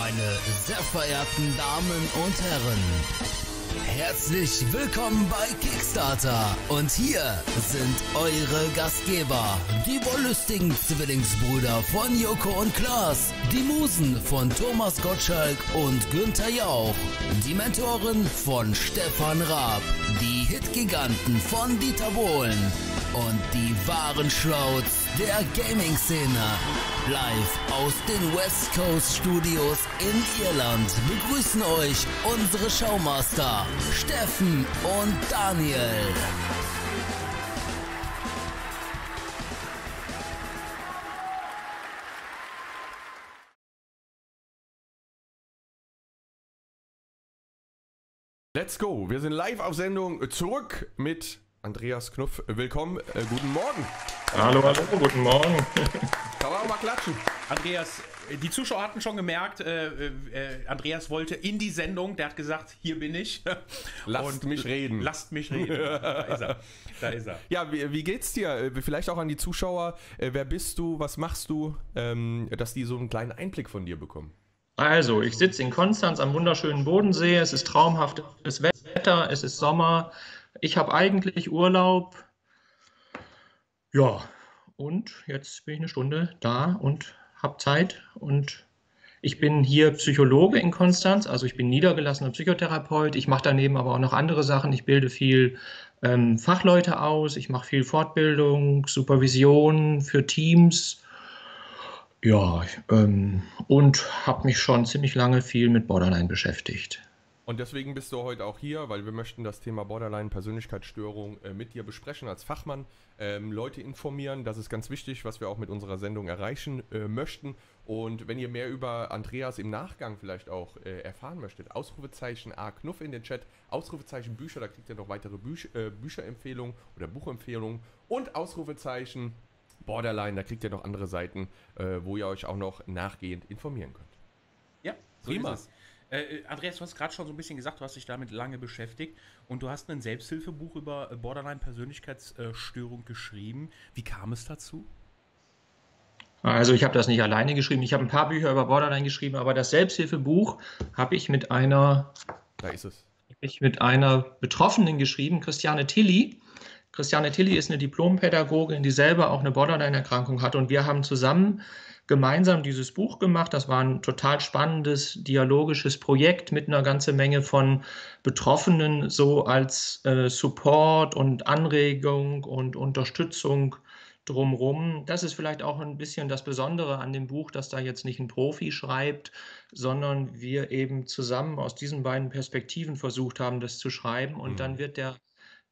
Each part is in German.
Meine sehr verehrten Damen und Herren, herzlich willkommen bei Kickstarter. Und hier sind eure Gastgeber, die wollüstigen Zwillingsbrüder von Joko und Klaas, die Musen von Thomas Gottschalk und Günther Jauch, die Mentoren von Stefan Raab, die Hitgiganten von Dieter Bohlen und die wahren Schlouts der Gaming-Szene. Live aus den West Coast Studios in Irland begrüßen euch unsere Showmaster Steffen und Daniel. Let's go. Wir sind live auf Sendung zurück mit Andreas Knuff. Willkommen. Äh, guten Morgen. Hallo, hallo, guten Morgen. Kann man auch mal klatschen. Andreas, die Zuschauer hatten schon gemerkt, äh, äh, Andreas wollte in die Sendung, der hat gesagt, hier bin ich. Lasst mich reden. Lasst mich reden. da ist er. Da ist er. Ja, wie, wie geht's dir? Äh, Vielleicht auch an die Zuschauer. Äh, wer bist du? Was machst du? Ähm, dass die so einen kleinen Einblick von dir bekommen. Also, ich sitze in Konstanz am wunderschönen Bodensee. Es ist traumhaftes Wetter, es ist Sommer. Ich habe eigentlich Urlaub. Ja, und jetzt bin ich eine Stunde da und habe Zeit. Und ich bin hier Psychologe in Konstanz, also ich bin niedergelassener Psychotherapeut. Ich mache daneben aber auch noch andere Sachen. Ich bilde viel ähm, Fachleute aus, ich mache viel Fortbildung, Supervision für Teams. Ja, ähm, und habe mich schon ziemlich lange viel mit Borderline beschäftigt. Und deswegen bist du heute auch hier, weil wir möchten das Thema Borderline Persönlichkeitsstörung äh, mit dir besprechen als Fachmann, ähm, Leute informieren. Das ist ganz wichtig, was wir auch mit unserer Sendung erreichen äh, möchten. Und wenn ihr mehr über Andreas im Nachgang vielleicht auch äh, erfahren möchtet, Ausrufezeichen A Knuff in den Chat, Ausrufezeichen Bücher, da kriegt ihr noch weitere Büch äh, Bücherempfehlungen oder Buchempfehlungen und Ausrufezeichen Borderline, da kriegt ihr noch andere Seiten, äh, wo ihr euch auch noch nachgehend informieren könnt. Ja, so Prima. ist es. Äh, Andreas, du hast gerade schon so ein bisschen gesagt, du hast dich damit lange beschäftigt und du hast ein Selbsthilfebuch über äh, Borderline-Persönlichkeitsstörung geschrieben. Wie kam es dazu? Also ich habe das nicht alleine geschrieben. Ich habe ein paar Bücher über Borderline geschrieben, aber das Selbsthilfebuch habe ich mit einer, Da ist es. hab ich mit einer Betroffenen geschrieben, Christiane Tilly. Christiane Tilly ist eine Diplompädagogin, die selber auch eine Borderline-Erkrankung hat und wir haben zusammen gemeinsam dieses Buch gemacht. Das war ein total spannendes dialogisches Projekt mit einer ganzen Menge von Betroffenen, so als äh, Support und Anregung und Unterstützung drumrum. Das ist vielleicht auch ein bisschen das Besondere an dem Buch, dass da jetzt nicht ein Profi schreibt, sondern wir eben zusammen aus diesen beiden Perspektiven versucht haben, das zu schreiben. Und Mhm. dann wird der,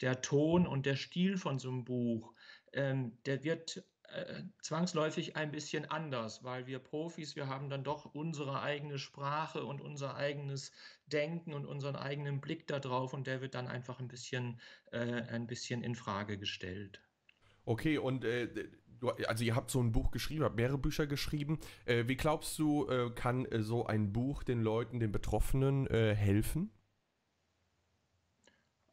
der Ton und der Stil von so einem Buch, ähm, der wird äh, zwangsläufig ein bisschen anders, weil wir Profis, wir haben dann doch unsere eigene Sprache und unser eigenes Denken und unseren eigenen Blick darauf und der wird dann einfach ein bisschen, äh, ein bisschen in Frage gestellt. Okay, und äh, also ihr habt so ein Buch geschrieben, habt mehrere Bücher geschrieben. Äh, wie glaubst du, äh, kann äh, so ein Buch den Leuten, den Betroffenen helfen?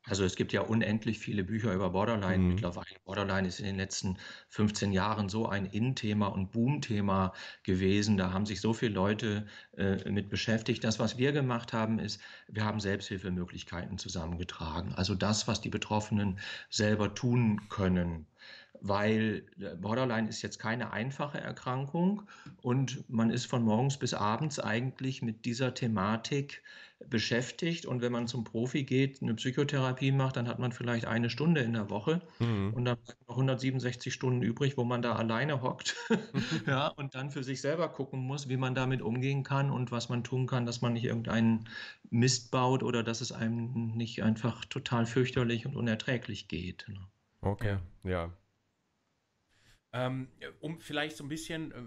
Also es gibt ja unendlich viele Bücher über Borderline Mhm. mittlerweile. Borderline ist in den letzten 15 Jahren so ein In-Thema und Boom-Thema gewesen. Da haben sich so viele Leute äh, mit beschäftigt. Das, was wir gemacht haben, ist, wir haben Selbsthilfemöglichkeiten zusammengetragen. Also das, was die Betroffenen selber tun können. Weil äh, Borderline ist jetzt keine einfache Erkrankung und man ist von morgens bis abends eigentlich mit dieser Thematik beschäftigt. Und wenn man zum Profi geht, eine Psychotherapie macht, dann hat man vielleicht eine Stunde in der Woche Mhm. und dann noch 167 Stunden übrig, wo man da alleine hockt ja, und dann für sich selber gucken muss, wie man damit umgehen kann und was man tun kann, dass man nicht irgendeinen Mist baut oder dass es einem nicht einfach total fürchterlich und unerträglich geht. ne? Okay, ja. Ähm, um vielleicht so ein bisschen, äh,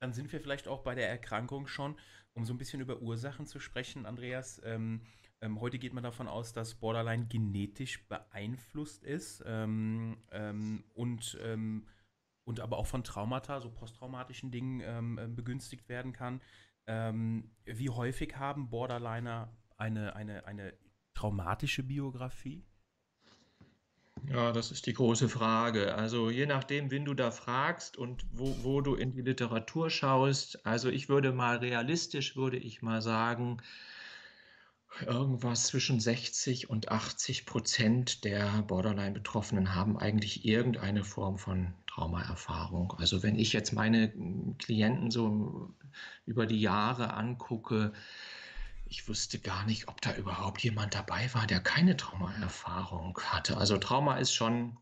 dann sind wir vielleicht auch bei der Erkrankung schon, um so ein bisschen über Ursachen zu sprechen, Andreas. Ähm, ähm, heute geht man davon aus, dass Borderline genetisch beeinflusst ist ähm, ähm, und, ähm, und aber auch von Traumata, so posttraumatischen Dingen begünstigt werden kann. Wie häufig haben Borderliner eine, eine, eine traumatische Biografie? Ja, das ist die große Frage. Also je nachdem, wen du da fragst und wo, wo du in die Literatur schaust. Also ich würde mal realistisch, würde ich mal sagen, irgendwas zwischen 60 und 80 Prozent der Borderline-Betroffenen haben eigentlich irgendeine Form von Traumaerfahrung. Also wenn ich jetzt meine Klienten so über die Jahre angucke, ich wüsste gar nicht, ob da überhaupt jemand dabei war, der keine Traumaerfahrung hatte. Also Trauma ist schon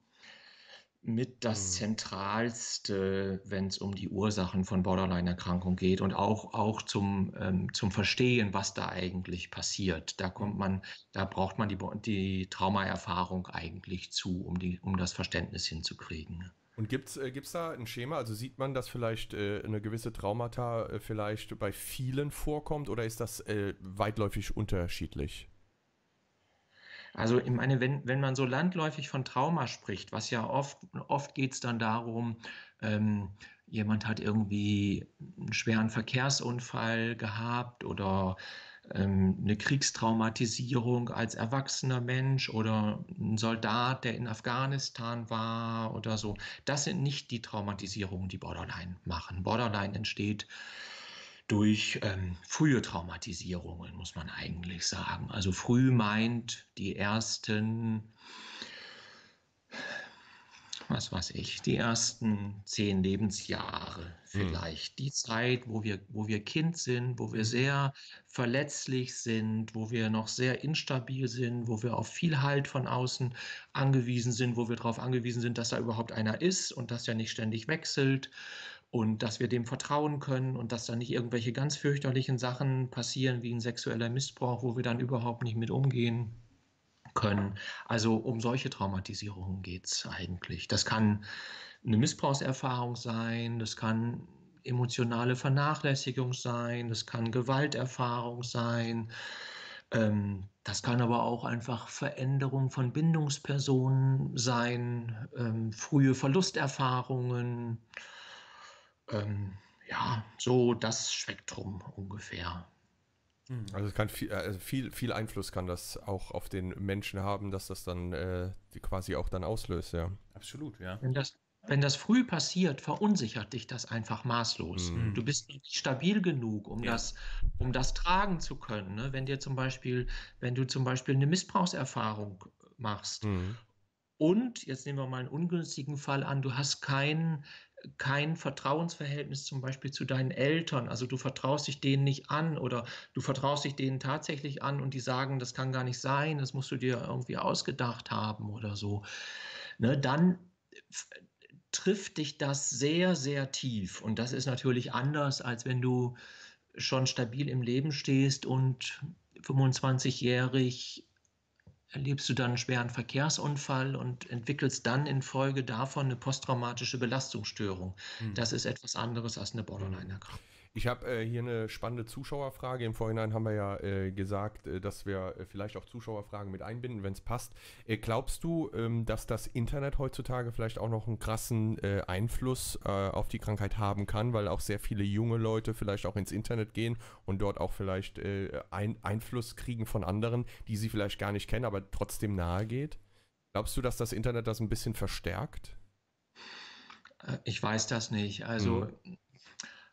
mit das hm. Zentralste, wenn es um die Ursachen von Borderline-Erkrankung geht und auch, auch zum, ähm, zum Verstehen, was da eigentlich passiert. Da kommt man, da braucht man die, die Traumaerfahrung eigentlich zu, um, die, um das Verständnis hinzukriegen. Und gibt es äh, da ein Schema? Also sieht man, dass vielleicht äh, eine gewisse Traumata äh, vielleicht bei vielen vorkommt oder ist das äh, weitläufig unterschiedlich? Also ich meine, wenn, wenn man so landläufig von Trauma spricht, was ja oft, oft geht es dann darum, ähm, jemand hat irgendwie einen schweren Verkehrsunfall gehabt oder ähm, eine Kriegstraumatisierung als erwachsener Mensch oder ein Soldat, der in Afghanistan war oder so. Das sind nicht die Traumatisierungen, die Borderline machen. Borderline entsteht durch ähm, frühe Traumatisierungen, muss man eigentlich sagen. Also früh meint die ersten was weiß ich, die ersten zehn Lebensjahre hm. vielleicht. Mhm. Die Zeit, wo wir, wo wir Kind sind, wo wir sehr verletzlich sind, wo wir noch sehr instabil sind, wo wir auf viel Halt von außen angewiesen sind, wo wir darauf angewiesen sind, dass da überhaupt einer ist und dass er nicht ständig wechselt und dass wir dem vertrauen können und dass da nicht irgendwelche ganz fürchterlichen Sachen passieren wie ein sexueller Missbrauch, wo wir dann überhaupt nicht mit umgehen können. Also um solche Traumatisierungen geht es eigentlich. Das kann eine Missbrauchserfahrung sein, das kann emotionale Vernachlässigung sein, das kann Gewalterfahrung sein. Ähm, das kann aber auch einfach Veränderung von Bindungspersonen sein, ähm, frühe Verlusterfahrungen. Ähm, ja, so das Spektrum ungefähr. Mhm. Also es kann viel, also viel, viel Einfluss kann das auch auf den Menschen haben, dass das dann äh, quasi auch dann auslöst, ja. Absolut, ja. Wenn das, wenn das früh passiert, verunsichert dich das einfach maßlos. Mhm. Du bist nicht stabil genug, um ja. das, um das tragen zu können. Ne? Wenn dir zum Beispiel, wenn du zum Beispiel eine Missbrauchserfahrung machst mhm. und jetzt nehmen wir mal einen ungünstigen Fall an, du hast keinen kein Vertrauensverhältnis zum Beispiel zu deinen Eltern. Also du vertraust dich denen nicht an oder du vertraust dich denen tatsächlich an und die sagen, das kann gar nicht sein, das musst du dir irgendwie ausgedacht haben oder so. Ne, dann trifft dich das sehr, sehr tief. Und das ist natürlich anders, als wenn du schon stabil im Leben stehst und 25-jährig erlebst du dann einen schweren Verkehrsunfall und entwickelst dann infolge davon eine posttraumatische Belastungsstörung. Mhm. Das ist etwas anderes als eine Borderline-Erkrankung. Ich habe äh, hier eine spannende Zuschauerfrage. Im Vorhinein haben wir ja äh, gesagt, äh, dass wir äh, vielleicht auch Zuschauerfragen mit einbinden, wenn es passt. Äh, glaubst du, ähm, dass das Internet heutzutage vielleicht auch noch einen krassen äh, Einfluss auf die Krankheit haben kann, weil auch sehr viele junge Leute vielleicht auch ins Internet gehen und dort auch vielleicht ein Einfluss kriegen von anderen, die sie vielleicht gar nicht kennen, aber trotzdem nahe geht? Glaubst du, dass das Internet das ein bisschen verstärkt? Ich weiß das nicht. Also mhm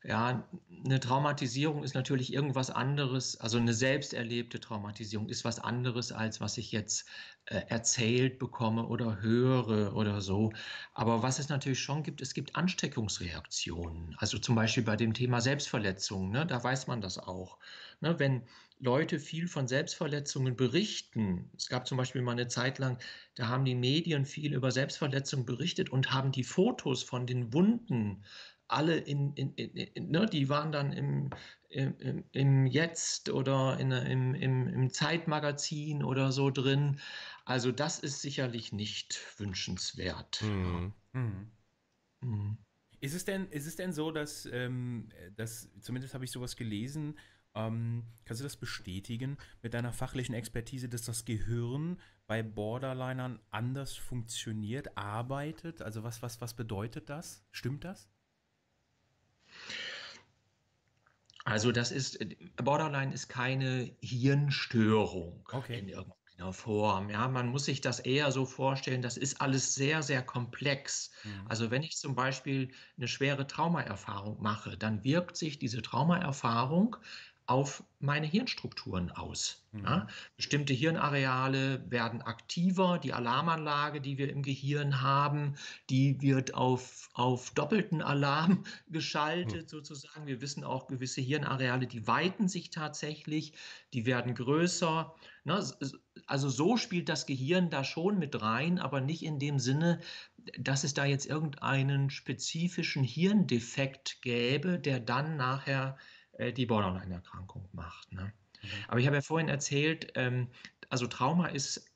ja, eine Traumatisierung ist natürlich irgendwas anderes, also eine selbst erlebte Traumatisierung ist was anderes, als was ich jetzt äh, erzählt bekomme oder höre oder so. Aber was es natürlich schon gibt, es gibt Ansteckungsreaktionen. Also zum Beispiel bei dem Thema Selbstverletzung, ne, da weiß man das auch. Ne, wenn Leute viel von Selbstverletzungen berichten, es gab zum Beispiel mal eine Zeit lang, da haben die Medien viel über Selbstverletzungen berichtet und haben die Fotos von den Wunden alle in, in, in, ne, die waren dann im, im, im Jetzt oder in, im, im, im Zeitmagazin oder so drin. Also das ist sicherlich nicht wünschenswert. Mhm. Mhm. Mhm. Ist, es denn, ist es denn so, dass, ähm, dass zumindest habe ich sowas gelesen, ähm, kannst du das bestätigen mit deiner fachlichen Expertise, dass das Gehirn bei Borderlinern anders funktioniert, arbeitet? Also was, was, was bedeutet das? Stimmt das? Also das ist, Borderline ist keine Hirnstörung okay. in irgendeiner einer Form. Ja, man muss sich das eher so vorstellen, das ist alles sehr, sehr komplex. Mhm. Also wenn ich zum Beispiel eine schwere Traumaerfahrung mache, dann wirkt sich diese Traumaerfahrung auf meine Hirnstrukturen aus. Mhm. Ja? Bestimmte Hirnareale werden aktiver, die Alarmanlage, die wir im Gehirn haben, die wird auf, auf doppelten Alarm geschaltet sozusagen. Wir wissen auch, gewisse Hirnareale, die weiten sich tatsächlich, die werden größer. Ne? Also so spielt das Gehirn da schon mit rein, aber nicht in dem Sinne, dass es da jetzt irgendeinen spezifischen Hirndefekt gäbe, der dann nachher äh, die Borderline-Erkrankung macht. Ne? Mhm. Aber ich habe ja vorhin erzählt, ähm, also Trauma ist,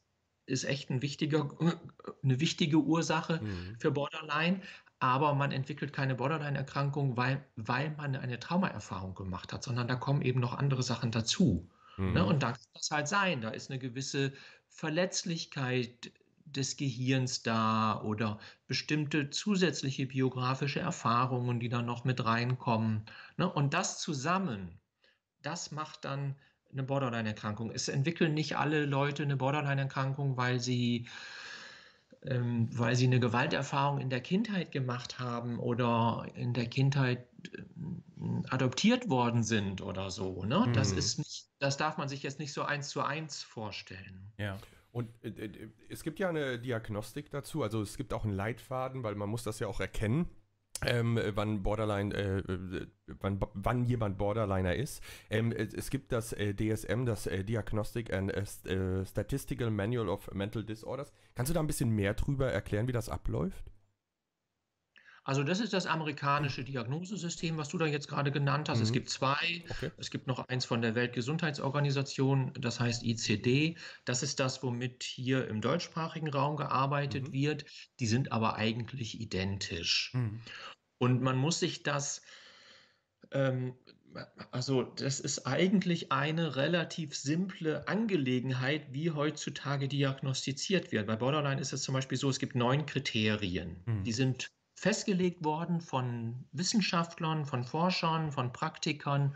ist echt ein wichtiger, eine wichtige Ursache Mhm. für Borderline, aber man entwickelt keine Borderline-Erkrankung, weil, weil man eine Traumaerfahrung gemacht hat, sondern da kommen eben noch andere Sachen dazu. Ne? Mhm. Und da kann das halt sein, da ist eine gewisse Verletzlichkeit des Gehirns da oder bestimmte zusätzliche biografische Erfahrungen, die da noch mit reinkommen. Ne? Und das zusammen, das macht dann eine Borderline-Erkrankung. Es entwickeln nicht alle Leute eine Borderline-Erkrankung, weil sie, ähm, weil sie eine Gewalterfahrung in der Kindheit gemacht haben oder in der Kindheit ähm, adoptiert worden sind oder so. Ne? Das Mhm. ist nicht, das darf man sich jetzt nicht so eins zu eins vorstellen. Ja. Und äh, es gibt ja eine Diagnostik dazu, also es gibt auch einen Leitfaden, weil man muss das ja auch erkennen. Ähm, wann Borderline, äh, äh, wann, wann jemand Borderliner ist. Ähm, es, gibt das äh, DSM, das äh, Diagnostic and äh, äh, Statistical Manual of Mental Disorders. Kannst du da ein bisschen mehr drüber erklären, wie das abläuft? Also das ist das amerikanische Diagnosesystem, was du da jetzt gerade genannt hast. Es Mhm. gibt zwei. Okay. Es gibt noch eins von der Weltgesundheitsorganisation, das heißt ICD. Das ist das, womit hier im deutschsprachigen Raum gearbeitet Mhm. wird. Die sind aber eigentlich identisch. Mhm. Und man muss sich das, ähm, also das ist eigentlich eine relativ simple Angelegenheit, wie heutzutage diagnostiziert wird. Bei Borderline ist es zum Beispiel so, es gibt neun Kriterien. Mhm. Die sind festgelegt worden von Wissenschaftlern, von Forschern, von Praktikern.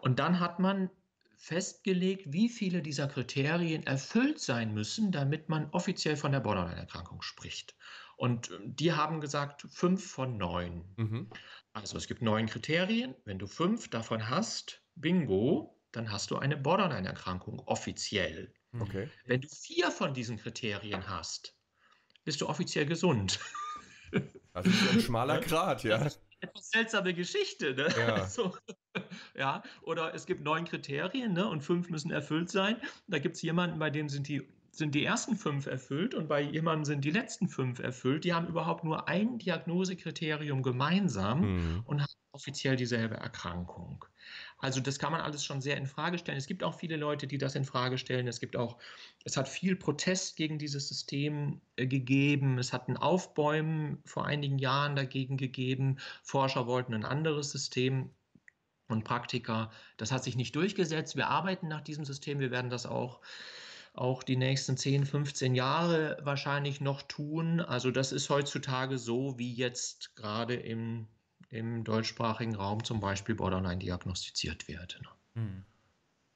Und dann hat man festgelegt, wie viele dieser Kriterien erfüllt sein müssen, damit man offiziell von der Borderline-Erkrankung spricht. Und äh, die haben gesagt, fünf von neun. Mhm. Also es gibt neun Kriterien. Wenn du fünf davon hast, bingo, dann hast du eine Borderline-Erkrankung offiziell. Mhm. Okay. Wenn du vier von diesen Kriterien hast, bist du offiziell gesund. Das ist ein schmaler Grat, ja. Etwas seltsame Geschichte, ne? Ja. So, ja, oder es gibt neun Kriterien, ne? Und fünf müssen erfüllt sein. Da gibt es jemanden, bei dem sind die, sind die ersten fünf erfüllt und bei jemandem sind die letzten fünf erfüllt. Die haben überhaupt nur ein Diagnosekriterium gemeinsam Mhm. und haben offiziell dieselbe Erkrankung. Also das kann man alles schon sehr in Frage stellen. Es gibt auch viele Leute, die das in Frage stellen. Es gibt auch, es hat viel Protest gegen dieses System äh, gegeben. Es hat ein Aufbäumen vor einigen Jahren dagegen gegeben. Forscher wollten ein anderes System und Praktiker. Das hat sich nicht durchgesetzt. Wir arbeiten nach diesem System. Wir werden das auch auch die nächsten 10, 15 Jahre wahrscheinlich noch tun. Also das ist heutzutage so, wie jetzt gerade im, im deutschsprachigen Raum zum Beispiel Borderline diagnostiziert wird. ne? Mhm.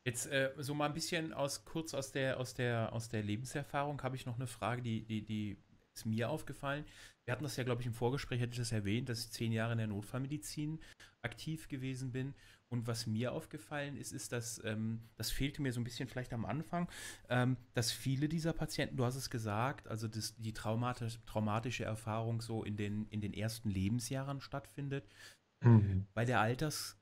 Jetzt äh, so mal ein bisschen aus kurz aus der aus der aus der Lebenserfahrung habe ich noch eine Frage, die die die ist mir aufgefallen. Wir hatten das ja, glaube ich, im Vorgespräch hätte ich das erwähnt, dass ich zehn Jahre in der Notfallmedizin aktiv gewesen bin. Und was mir aufgefallen ist, ist, dass ähm, das fehlte mir so ein bisschen vielleicht am Anfang, ähm, dass viele dieser Patienten, du hast es gesagt, also das, die traumatisch, traumatische Erfahrung so in den, in den ersten Lebensjahren stattfindet. Bei der Alters,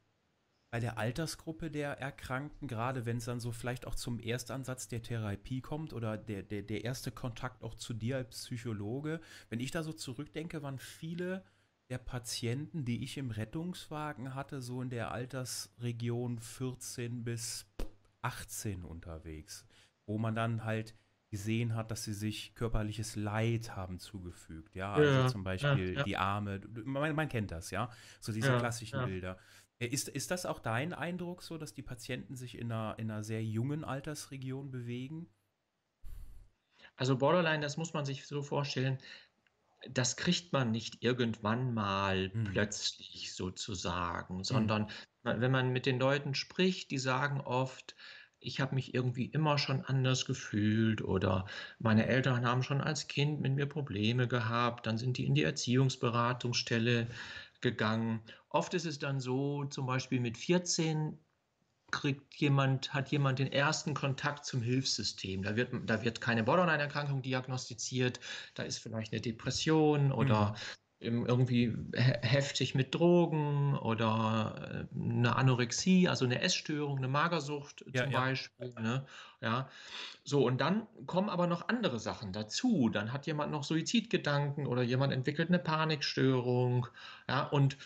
bei der Altersgruppe der Erkrankten, gerade wenn es dann so vielleicht auch zum Erstansatz der Therapie kommt oder der, der, der erste Kontakt auch zu dir als Psychologe, wenn ich da so zurückdenke, waren viele der Patienten, die ich im Rettungswagen hatte, so in der Altersregion 14 bis 18 unterwegs, wo man dann halt gesehen hat, dass sie sich körperliches Leid haben zugefügt. Ja, also Ja, zum Beispiel ja, ja. die Arme, man, man kennt das, ja, so diese klassischen. Bilder. Äh, Ist, ist das auch dein Eindruck so, dass die Patienten sich in einer, in einer sehr jungen Altersregion bewegen? Also Borderline, das muss man sich so vorstellen, das kriegt man nicht irgendwann mal Mhm. plötzlich sozusagen, sondern wenn man mit den Leuten spricht, die sagen oft, ich habe mich irgendwie immer schon anders gefühlt oder meine Eltern haben schon als Kind mit mir Probleme gehabt, dann sind die in die Erziehungsberatungsstelle gegangen. Oft ist es dann so, zum Beispiel mit 14 kriegt jemand, hat jemand den ersten Kontakt zum Hilfssystem. Da wird, da wird keine Borderline-Erkrankung diagnostiziert, da ist vielleicht eine Depression oder mhm irgendwie heftig mit Drogen oder äh, eine Anorexie, also eine Essstörung, eine Magersucht ja, zum ja. Beispiel. Ne? Ja, so und dann kommen aber noch andere Sachen dazu. Dann hat jemand noch Suizidgedanken oder jemand entwickelt eine Panikstörung. Ja, und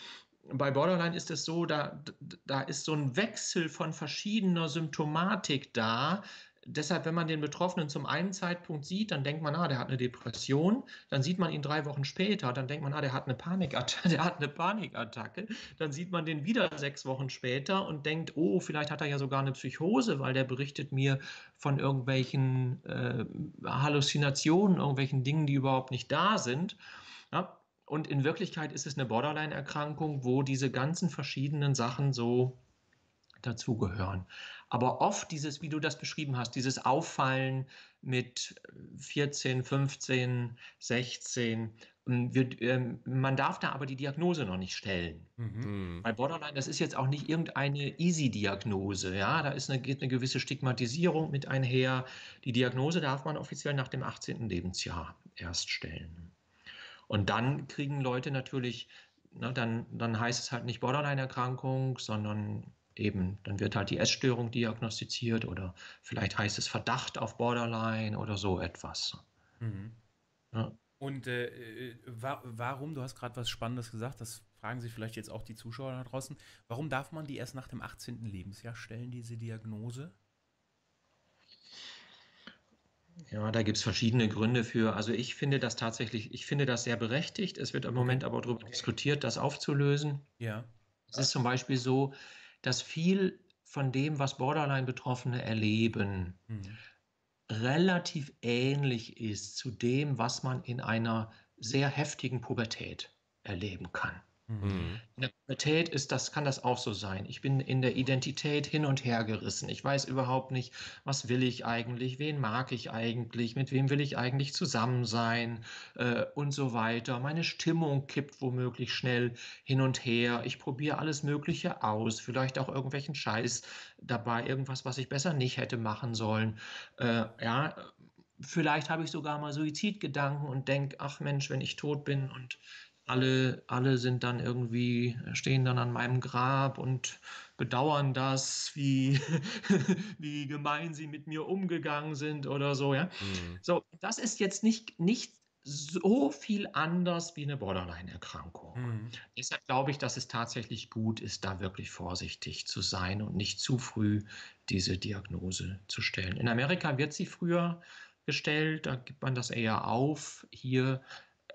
bei Borderline ist es so, da, da ist so ein Wechsel von verschiedener Symptomatik da, deshalb, wenn man den Betroffenen zum einen Zeitpunkt sieht, dann denkt man, ah, der hat eine Depression. Dann sieht man ihn drei Wochen später, dann denkt man, ah, der hat eine Panikattacke. Der hat eine Panikattacke. Dann sieht man den wieder sechs Wochen später und denkt, oh, vielleicht hat er ja sogar eine Psychose, weil der berichtet mir von irgendwelchen äh, Halluzinationen, irgendwelchen Dingen, die überhaupt nicht da sind. Ja? Und in Wirklichkeit ist es eine Borderline-Erkrankung, wo diese ganzen verschiedenen Sachen so dazugehören. Aber oft dieses, wie du das beschrieben hast, dieses Auffallen mit 14, 15, 16, wir, man darf da aber die Diagnose noch nicht stellen. Mhm. Bei Borderline, das ist jetzt auch nicht irgendeine Easy-Diagnose. Ja, da ist eine, geht eine gewisse Stigmatisierung mit einher. Die Diagnose darf man offiziell nach dem 18. Lebensjahr erst stellen. Und dann kriegen Leute natürlich, na, dann, dann heißt es halt nicht Borderline-Erkrankung, sondern eben, dann wird halt die Essstörung diagnostiziert oder vielleicht heißt es Verdacht auf Borderline oder so etwas. Mhm. Ja. Und äh, äh wa warum, du hast gerade was Spannendes gesagt, das fragen sich vielleicht jetzt auch die Zuschauer da draußen, warum darf man die erst nach dem 18. Lebensjahr stellen, diese Diagnose? Ja, da gibt es verschiedene Gründe für. Also ich finde das tatsächlich, ich finde das sehr berechtigt. Es wird im Moment aber darüber diskutiert, das aufzulösen. Ja. Es ist zum Beispiel so, dass viel von dem, was Borderline-Betroffene erleben, mhm. relativ ähnlich ist zu dem, was man in einer sehr heftigen Pubertät erleben kann. Mhm. In der Pubertät ist das, kann das auch so sein. Ich bin in der Identität hin und her gerissen. Ich weiß überhaupt nicht, was will ich eigentlich, wen mag ich eigentlich, mit wem will ich eigentlich zusammen sein äh, und so weiter. Meine Stimmung kippt womöglich schnell hin und her. Ich probiere alles Mögliche aus, vielleicht auch irgendwelchen Scheiß dabei, irgendwas, was ich besser nicht hätte machen sollen. Äh, ja, vielleicht habe ich sogar mal Suizidgedanken und denke, ach Mensch, wenn ich tot bin und alle, alle sind dann irgendwie, stehen dann an meinem Grab und bedauern das, wie, wie gemein sie mit mir umgegangen sind oder so, ja. Mhm. So, das ist jetzt nicht, nicht so viel anders wie eine Borderline-Erkrankung. Mhm. Deshalb glaube ich, dass es tatsächlich gut ist, da wirklich vorsichtig zu sein und nicht zu früh diese Diagnose zu stellen. In Amerika wird sie früher gestellt, da gibt man das eher auf. Hier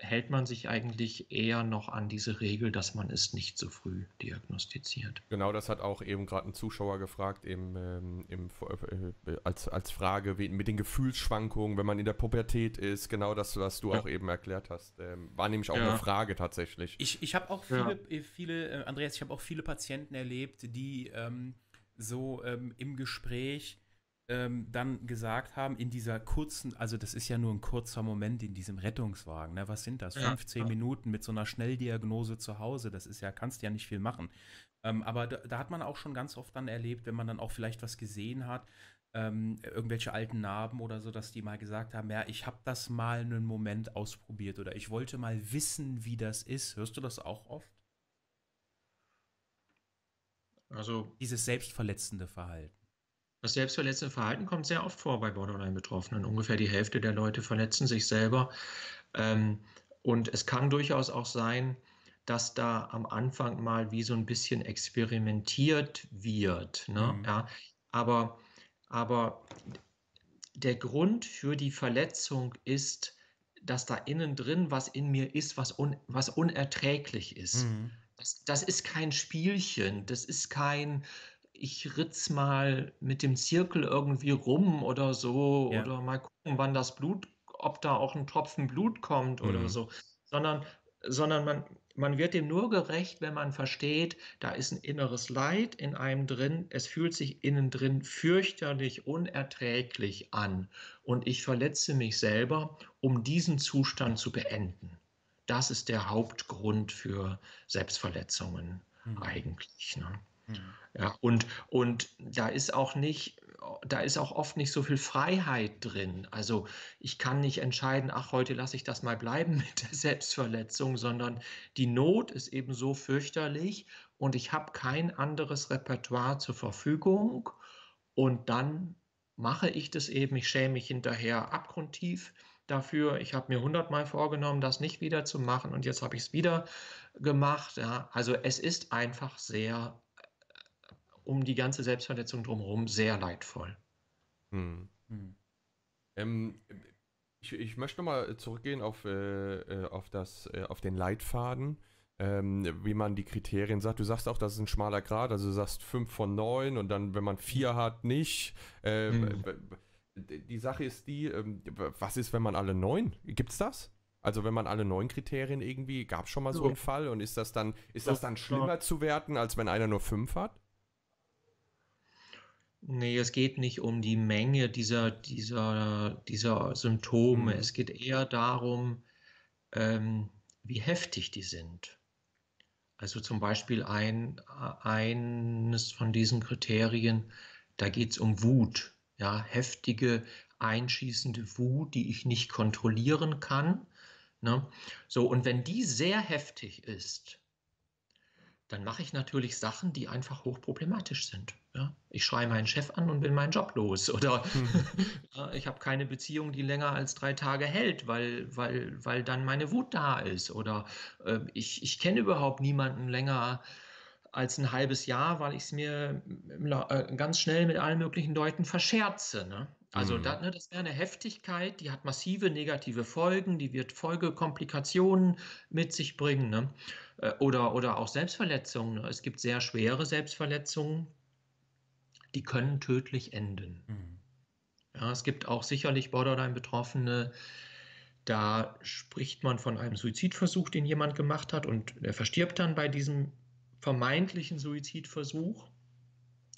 hält man sich eigentlich eher noch an diese Regel, dass man es nicht so früh diagnostiziert. Genau, das hat auch eben gerade ein Zuschauer gefragt, eben, ähm, im, äh, als, als Frage mit den Gefühlsschwankungen, wenn man in der Pubertät ist, genau das, was du ja. auch eben erklärt hast, ähm, war nämlich auch ja. eine Frage tatsächlich. Ich, ich habe auch viele, ja. Äh, viele äh, Andreas, ich habe auch viele Patienten erlebt, die ähm, so ähm, im Gespräch ähm, dann gesagt haben, in dieser kurzen, also das ist ja nur ein kurzer Moment in diesem Rettungswagen, ne? was sind das? 15 ja. Minuten mit so einer Schnelldiagnose zu Hause, das ist ja, kannst ja nicht viel machen. Ähm, aber da, da, hat man auch schon ganz oft dann erlebt, wenn man dann auch vielleicht was gesehen hat, ähm, irgendwelche alten Narben oder so, dass die mal gesagt haben, ja, ich habe das mal einen Moment ausprobiert oder ich wollte mal wissen, wie das ist. Hörst du das auch oft? Also dieses selbstverletzende Verhalten. Das selbstverletzende Verhalten kommt sehr oft vor bei Borderline-Betroffenen. Ungefähr die Hälfte der Leute verletzen sich selber. Ähm, und es kann durchaus auch sein, dass da am Anfang mal wie so ein bisschen experimentiert wird. Ne? Mhm. Ja, aber, aber der Grund für die Verletzung ist, dass da innen drin was in mir ist, was, un, was unerträglich ist. Mhm. Das, das, ist kein Spielchen, das ist kein, ich ritz mal mit dem Zirkel irgendwie rum oder so ja. oder mal gucken, wann das Blut, ob da auch ein Tropfen Blut kommt mhm. oder so, sondern, sondern man, man wird dem nur gerecht, wenn man versteht, da ist ein inneres Leid in einem drin, es fühlt sich innen drin fürchterlich unerträglich an und ich verletze mich selber, um diesen Zustand zu beenden. Das ist der Hauptgrund für Selbstverletzungen mhm. eigentlich. Ne? Mhm. Ja, und, und da ist auch nicht, da ist auch oft nicht so viel Freiheit drin. Also ich kann nicht entscheiden, ach, heute lasse ich das mal bleiben mit der Selbstverletzung, sondern die Not ist eben so fürchterlich und ich habe kein anderes Repertoire zur Verfügung und dann mache ich das eben, ich schäme mich hinterher abgrundtief dafür. Ich habe mir hundertmal vorgenommen, das nicht wieder zu machen und jetzt habe ich es wieder gemacht. Ja. Also es ist einfach sehr um die ganze Selbstverletzung drumherum sehr leidvoll. Hm. Hm. Ähm, ich, ich, möchte nochmal zurückgehen auf, äh, äh, auf, das, äh, auf den Leitfaden, ähm, wie man die Kriterien sagt. Du sagst auch, das ist ein schmaler Grad, also du sagst 5 von 9 und dann, wenn man 4 hat, nicht. Ähm, hm. Die Sache ist die, ähm, was ist, wenn man alle 9? Gibt es das? Also wenn man alle neun Kriterien irgendwie, gab es schon mal so, so einen Fall und ist das dann, ist das dann schlimmer zu werten, als wenn einer nur fünf hat? Nee, es geht nicht um die Menge dieser, dieser, dieser Symptome. Mhm. Es geht eher darum, ähm, wie heftig die sind. Also zum Beispiel ein, eines von diesen Kriterien, da geht es um Wut. Ja, heftige, einschießende Wut, die ich nicht kontrollieren kann. Ne? So, und wenn die sehr heftig ist, dann mache ich natürlich Sachen, die einfach hochproblematisch sind. Ja? Ich schreie meinen Chef an und bin meinen Job los. Oder mhm. ich habe keine Beziehung, die länger als drei Tage hält, weil, weil, weil dann meine Wut da ist. Oder äh, ich, ich kenne überhaupt niemanden länger als ein halbes Jahr, weil ich es mir äh, ganz schnell mit allen möglichen Leuten verscherze. Ne? Also mhm. da, ne, das wäre eine Heftigkeit, die hat massive negative Folgen, die wird Folgekomplikationen mit sich bringen. Ne? Äh, oder, oder auch Selbstverletzungen. Ne? Es gibt sehr schwere Selbstverletzungen, die können tödlich enden. Mhm. Ja, es gibt auch sicherlich Borderline-Betroffene, da spricht man von einem Suizidversuch, den jemand gemacht hat und er verstirbt dann bei diesem vermeintlichen Suizidversuch.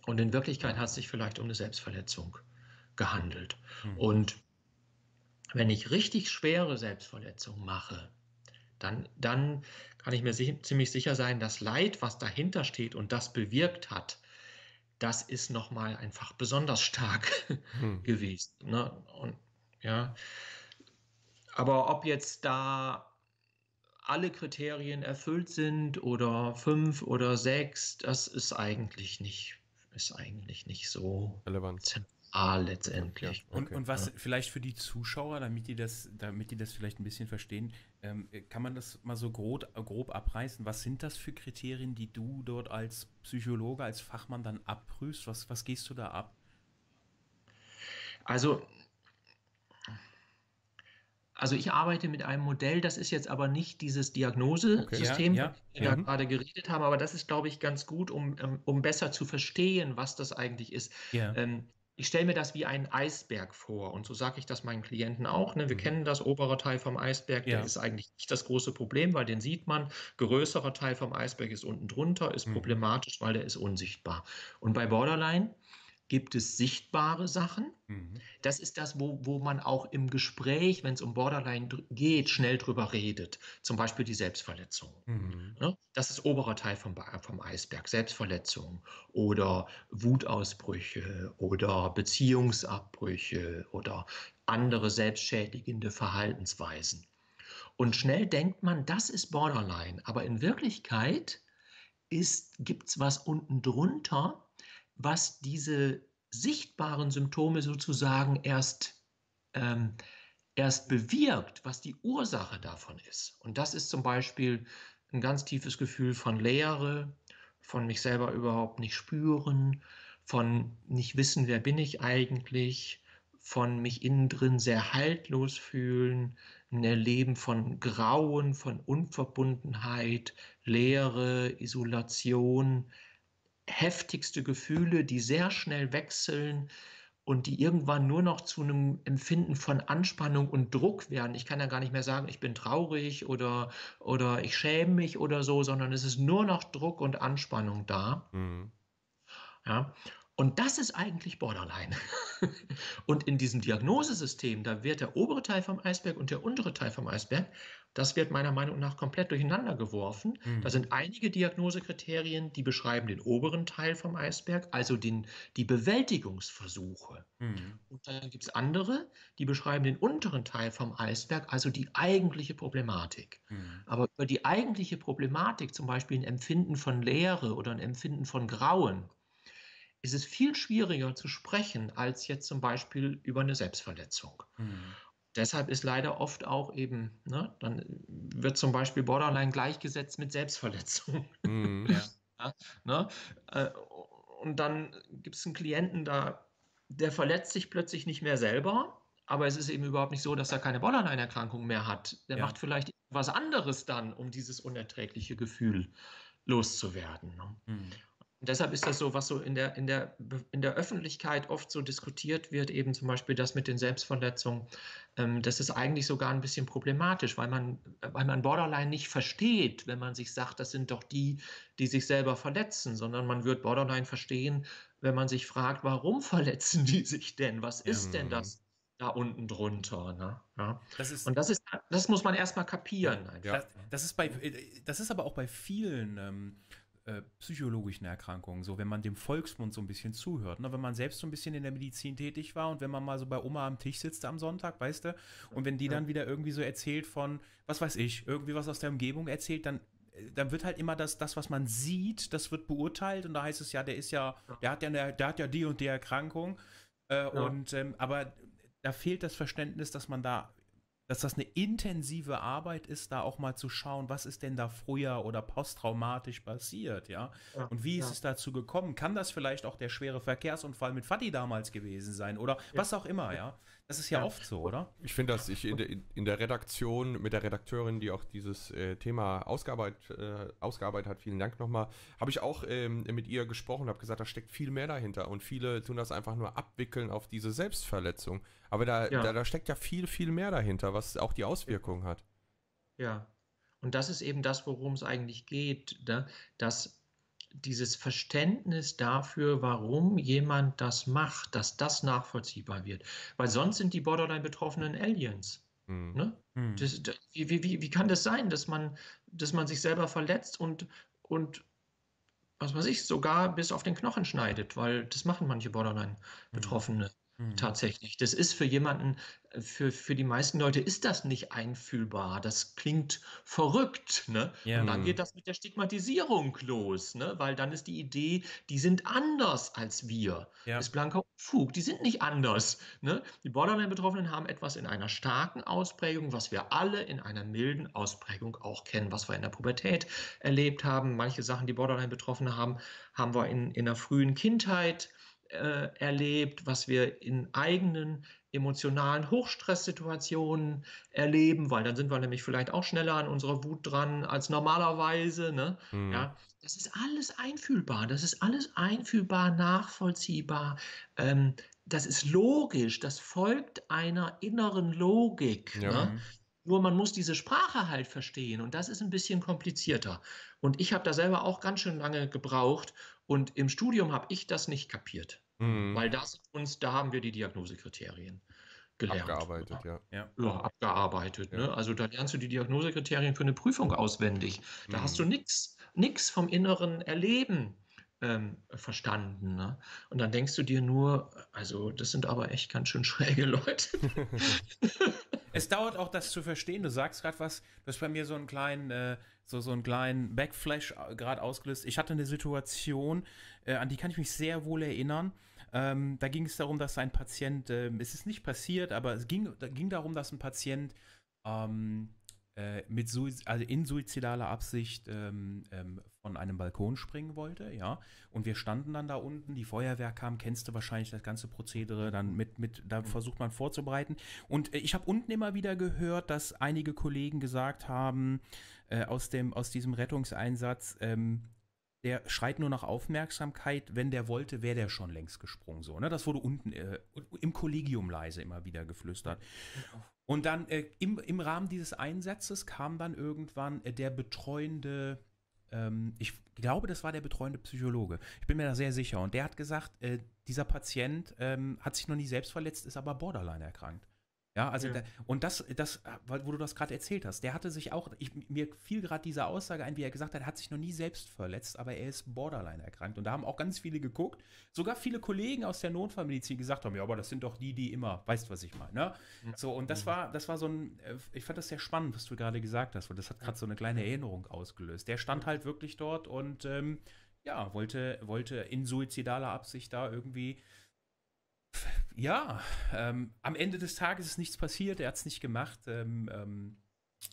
Und in Wirklichkeit hat es sich vielleicht um eine Selbstverletzung gehandelt. Mhm. Und wenn ich richtig schwere Selbstverletzungen mache, dann, dann kann ich mir si ziemlich sicher sein, das Leid, was dahinter steht und das bewirkt hat, das ist nochmal einfach besonders stark hm. gewesen. Ne? Und, ja. Aber ob jetzt da alle Kriterien erfüllt sind oder fünf oder sechs, das ist eigentlich nicht, ist eigentlich nicht so relevant. A letztendlich. Okay, und, und, was ja. vielleicht für die Zuschauer, damit die das, damit die das vielleicht ein bisschen verstehen, ähm, kann man das mal so grob, grob abreißen? Was sind das für Kriterien, die du dort als Psychologe, als Fachmann dann abprüfst? Was, was gehst du da ab? Also also ich arbeite mit einem Modell, das ist jetzt aber nicht dieses Diagnosesystem, okay, ja, ja, wir ja. da gerade geredet haben, aber das ist, glaube ich, ganz gut, um, ähm, um besser zu verstehen, was das eigentlich ist. Ja. Ähm, ich stelle mir das wie einen Eisberg vor und so sage ich das meinen Klienten auch. Ne? Wir mhm. kennen das obere Teil vom Eisberg, ja. der ist eigentlich nicht das große Problem, weil den sieht man. Größerer Teil vom Eisberg ist unten drunter, ist mhm. problematisch, weil der ist unsichtbar. Und bei Borderline gibt es sichtbare Sachen. Mhm. Das ist das, wo, wo man auch im Gespräch, wenn es um Borderline geht, schnell drüber redet. Zum Beispiel die Selbstverletzung. Mhm. Ja, das ist oberer Teil vom, vom Eisberg. Selbstverletzung oder Wutausbrüche oder Beziehungsabbrüche oder andere selbstschädigende Verhaltensweisen. Und schnell denkt man, das ist Borderline. Aber in Wirklichkeit gibt es was unten drunter, was diese sichtbaren Symptome sozusagen erst, ähm, erst bewirkt, was die Ursache davon ist. Und das ist zum Beispiel ein ganz tiefes Gefühl von Leere, von mich selber überhaupt nicht spüren, von nicht wissen, wer bin ich eigentlich, von mich innen drin sehr haltlos fühlen, ein Erleben von Grauen, von Unverbundenheit, Leere, Isolation, heftigste Gefühle, die sehr schnell wechseln und die irgendwann nur noch zu einem Empfinden von Anspannung und Druck werden. Ich kann ja gar nicht mehr sagen, ich bin traurig oder, oder ich schäme mich oder so, sondern es ist nur noch Druck und Anspannung da. Mhm. Ja. Und das ist eigentlich Borderline. und in diesem Diagnosesystem, da wird der obere Teil vom Eisberg und der untere Teil vom Eisberg, das wird meiner Meinung nach komplett durcheinander geworfen. Mhm. Da sind einige Diagnosekriterien, die beschreiben den oberen Teil vom Eisberg, also den, die Bewältigungsversuche. Mhm. Und dann gibt es andere, die beschreiben den unteren Teil vom Eisberg, also die eigentliche Problematik. Mhm. Aber über die eigentliche Problematik, zum Beispiel ein Empfinden von Leere oder ein Empfinden von Grauen, ist es viel schwieriger zu sprechen als jetzt zum Beispiel über eine Selbstverletzung. Mhm. Deshalb ist leider oft auch eben, ne, dann wird zum Beispiel Borderline gleichgesetzt mit Selbstverletzung. Mhm, ja. ne? Äh, und dann gibt es einen Klienten, da, der verletzt sich plötzlich nicht mehr selber, aber es ist eben überhaupt nicht so, dass er keine Borderline-Erkrankung mehr hat. Der ja. macht vielleicht was anderes dann, um dieses unerträgliche Gefühl loszuwerden. Ne? Mhm. Und deshalb ist das so, was so in der, in, der, in der Öffentlichkeit oft so diskutiert wird, eben zum Beispiel das mit den Selbstverletzungen. Ähm, das ist eigentlich sogar ein bisschen problematisch, weil man, weil man Borderline nicht versteht, wenn man sich sagt, das sind doch die, die sich selber verletzen, sondern man wird Borderline verstehen, wenn man sich fragt, warum verletzen die sich denn? Was ist ja. denn das? da unten drunter. Ne? Ja. Das ist, und das ist, das muss man erstmal kapieren. Ja. Das, das, ist bei, äh, das ist aber auch bei vielen ähm, äh, psychologischen Erkrankungen, so wenn man dem Volksmund so ein bisschen zuhört, ne? wenn man selbst so ein bisschen in der Medizin tätig war und wenn man mal so bei Oma am Tisch sitzt am Sonntag, weißt du, und wenn die dann wieder irgendwie so erzählt von, was weiß ich, irgendwie was aus der Umgebung erzählt, dann äh, dann wird halt immer das, das, was man sieht, das wird beurteilt und da heißt es ja, der ist ja, der hat ja, eine, der hat ja die und die Erkrankung. Äh, ja. Und ähm, aber da fehlt das Verständnis, dass man da dass das eine intensive Arbeit ist, da auch mal zu schauen, was ist denn da früher oder posttraumatisch passiert, ja? ja und wie ist ja. es dazu gekommen? Kann das vielleicht auch der schwere Verkehrsunfall mit Fatih damals gewesen sein oder ja. was auch immer, ja? Das ist ja, ja. oft so, oder? Ich finde, dass ich in der, in der, Redaktion mit der Redakteurin, die auch dieses äh, Thema ausgearbeitet, äh, ausgearbeitet hat, vielen Dank nochmal, habe ich auch ähm, mit ihr gesprochen, habe gesagt, da steckt viel mehr dahinter und viele tun das einfach nur abwickeln auf diese Selbstverletzung. Aber da, ja. da, da steckt ja viel, viel mehr dahinter, was auch die Auswirkungen hat. Ja, und das ist eben das, worum es eigentlich geht, ne? dass dieses Verständnis dafür, warum jemand das macht, dass das nachvollziehbar wird. Weil sonst sind die Borderline-Betroffenen Aliens. Mhm. Ne? Mhm. Das, das, wie, wie, wie kann das sein, dass man, dass man sich selber verletzt und, und was weiß ich, sogar bis auf den Knochen schneidet, weil das machen manche Borderline-Betroffene. Mhm. Mhm. Tatsächlich. Das ist für jemanden, äh, für, für die meisten Leute ist das nicht einfühlbar. Das klingt verrückt. Ne? Ja. Und dann geht das mit der Stigmatisierung los, ne? weil dann ist die Idee, die sind anders als wir. Ja. Das ist blanker Unfug. Die sind nicht anders. Ne? Die Borderline-Betroffenen haben etwas in einer starken Ausprägung, was wir alle in einer milden Ausprägung auch kennen, was wir in der Pubertät erlebt haben. Manche Sachen, die Borderline-Betroffene haben, haben wir in, in der frühen Kindheit äh, erlebt, was wir in eigenen emotionalen Hochstresssituationen erleben, weil dann sind wir nämlich vielleicht auch schneller an unserer Wut dran als normalerweise. Ne? Mhm. Ja, das ist alles einfühlbar, das ist alles einfühlbar, nachvollziehbar. Ähm, das ist logisch, das folgt einer inneren Logik. Ja. Ne? Nur man muss diese Sprache halt verstehen und das ist ein bisschen komplizierter. Und ich habe da selber auch ganz schön lange gebraucht und im Studium habe ich das nicht kapiert. Mhm. Weil das uns, da haben wir die Diagnosekriterien gelernt. Abgearbeitet, ja. Ja, ja abgearbeitet. Ja. Ne? Also da lernst du die Diagnosekriterien für eine Prüfung auswendig. Da mhm. hast du nichts vom inneren Erleben ähm, verstanden. Ne? Und dann denkst du dir nur, also das sind aber echt ganz schön schräge Leute. es dauert auch, das zu verstehen. Du sagst gerade was, du hast bei mir so einen kleinen, äh, so, so einen kleinen Backflash äh, gerade ausgelöst. Ich hatte eine Situation, äh, an die kann ich mich sehr wohl erinnern. Ähm, da ging es darum, dass ein Patient, äh, es ist nicht passiert, aber es ging, da ging darum, dass ein Patient ähm, äh, mit Suiz also in suizidaler Absicht ähm, ähm, von einem Balkon springen wollte, ja. Und wir standen dann da unten, die Feuerwehr kam, kennst du wahrscheinlich das ganze Prozedere, dann mit, mit, da mhm. versucht man vorzubereiten. Und äh, ich habe unten immer wieder gehört, dass einige Kollegen gesagt haben, äh, aus, dem, aus diesem Rettungseinsatz, ähm, der schreit nur nach Aufmerksamkeit. Wenn der wollte, wäre der schon längst gesprungen. So, ne? Das wurde unten äh, im Kollegium leise immer wieder geflüstert. Und dann äh, im, im Rahmen dieses Einsatzes kam dann irgendwann äh, der betreuende, ähm, ich glaube, das war der betreuende Psychologe. Ich bin mir da sehr sicher. Und der hat gesagt, äh, dieser Patient ähm, hat sich noch nie selbst verletzt, ist aber Borderline erkrankt. Ja, also, ja. Da, und das, das, wo du das gerade erzählt hast, der hatte sich auch, ich, mir fiel gerade diese Aussage ein, wie er gesagt hat, er hat sich noch nie selbst verletzt, aber er ist Borderline erkrankt. Und da haben auch ganz viele geguckt, sogar viele Kollegen aus der Notfallmedizin gesagt haben, ja, aber das sind doch die, die immer, weißt was ich meine, ne? So, und das mhm. war, das war so ein, äh, ich fand das sehr spannend, was du gerade gesagt hast, weil das hat gerade so eine kleine Erinnerung ausgelöst. Der stand halt wirklich dort und, ähm, ja, wollte, wollte in suizidaler Absicht da irgendwie ja, ähm, am Ende des Tages ist nichts passiert, er hat es nicht gemacht. Ähm, ähm,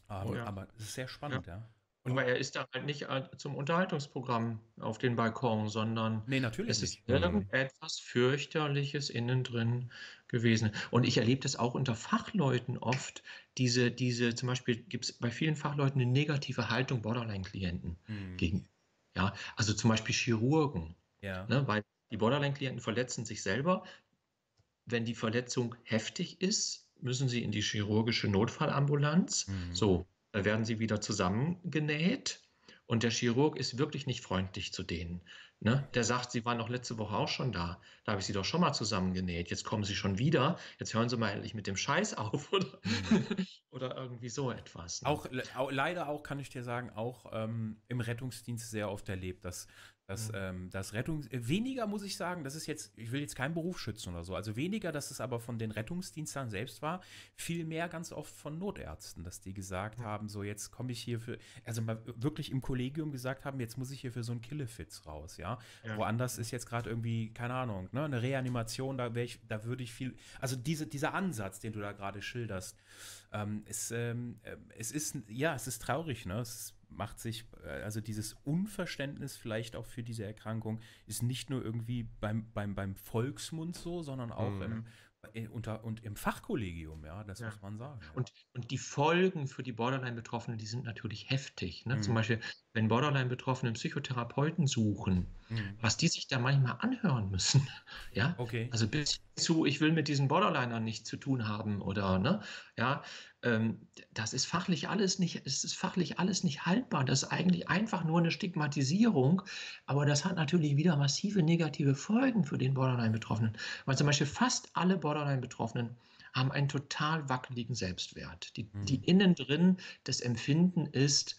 aber, ja. aber, es ist sehr spannend, ja. ja. Und weil er ist da halt nicht äh, zum Unterhaltungsprogramm auf den Balkon, sondern nee, natürlich es ist irgendetwas fürchterliches innen drin gewesen. Und ich erlebe das auch unter Fachleuten oft, diese, diese, zum Beispiel gibt es bei vielen Fachleuten eine negative Haltung Borderline-Klienten mhm. gegenüber. Ja, also zum Beispiel Chirurgen. Ja. Ne, weil die Borderline-Klienten verletzen sich selber, wenn die Verletzung heftig ist, müssen sie in die chirurgische Notfallambulanz. Mhm. So, da werden sie wieder zusammengenäht. Und der Chirurg ist wirklich nicht freundlich zu denen. Ne? Der sagt, Sie waren doch letzte Woche auch schon da. Da habe ich Sie doch schon mal zusammengenäht. Jetzt kommen Sie schon wieder. Jetzt hören Sie mal endlich mit dem Scheiß auf oder, mhm. oder irgendwie so etwas. Ne? Auch, auch, leider auch, kann ich dir sagen, auch ähm, im Rettungsdienst sehr oft erlebt, dass das, mhm. ähm, das Rettungs äh, weniger muss ich sagen, das ist jetzt, ich will jetzt keinen Beruf schützen oder so, also weniger, dass es aber von den Rettungsdienstern selbst war, viel mehr ganz oft von Notärzten, dass die gesagt mhm. haben, so jetzt komme ich hier für, also mal wirklich im Kollegium gesagt haben, jetzt muss ich hier für so ein Killefits raus, ja. ja. Woanders ist jetzt gerade irgendwie, keine Ahnung, ne, eine Reanimation, da wäre ich, da würde ich viel, also diese, dieser Ansatz, den du da gerade schilderst, ähm, ist, ähm, äh, es ist, ja, es ist traurig, ne, es ist macht sich, äh, also dieses Unverständnis vielleicht auch für diese Erkrankung ist nicht nur irgendwie beim, beim, beim Volksmund so, sondern auch mhm. im, in, unter, und im Fachkollegium, ja, das ja. muss man sagen. Und, und die Folgen für die Borderline-Betroffenen, die sind natürlich heftig. Ne? Mhm. Zum Beispiel, wenn Borderline-Betroffene Psychotherapeuten suchen, mhm. was die sich da manchmal anhören müssen. ja, okay. Also bis zu, ich will mit diesen Borderlinern nichts zu tun haben oder, ne, ja, das ist fachlich alles nicht, es ist fachlich alles nicht haltbar. Das ist eigentlich einfach nur eine Stigmatisierung, aber das hat natürlich wieder massive negative Folgen für den Borderline-Betroffenen. Weil zum Beispiel fast alle Borderline-Betroffenen haben einen total wackeligen Selbstwert. Die, mhm. die innen drin das Empfinden ist,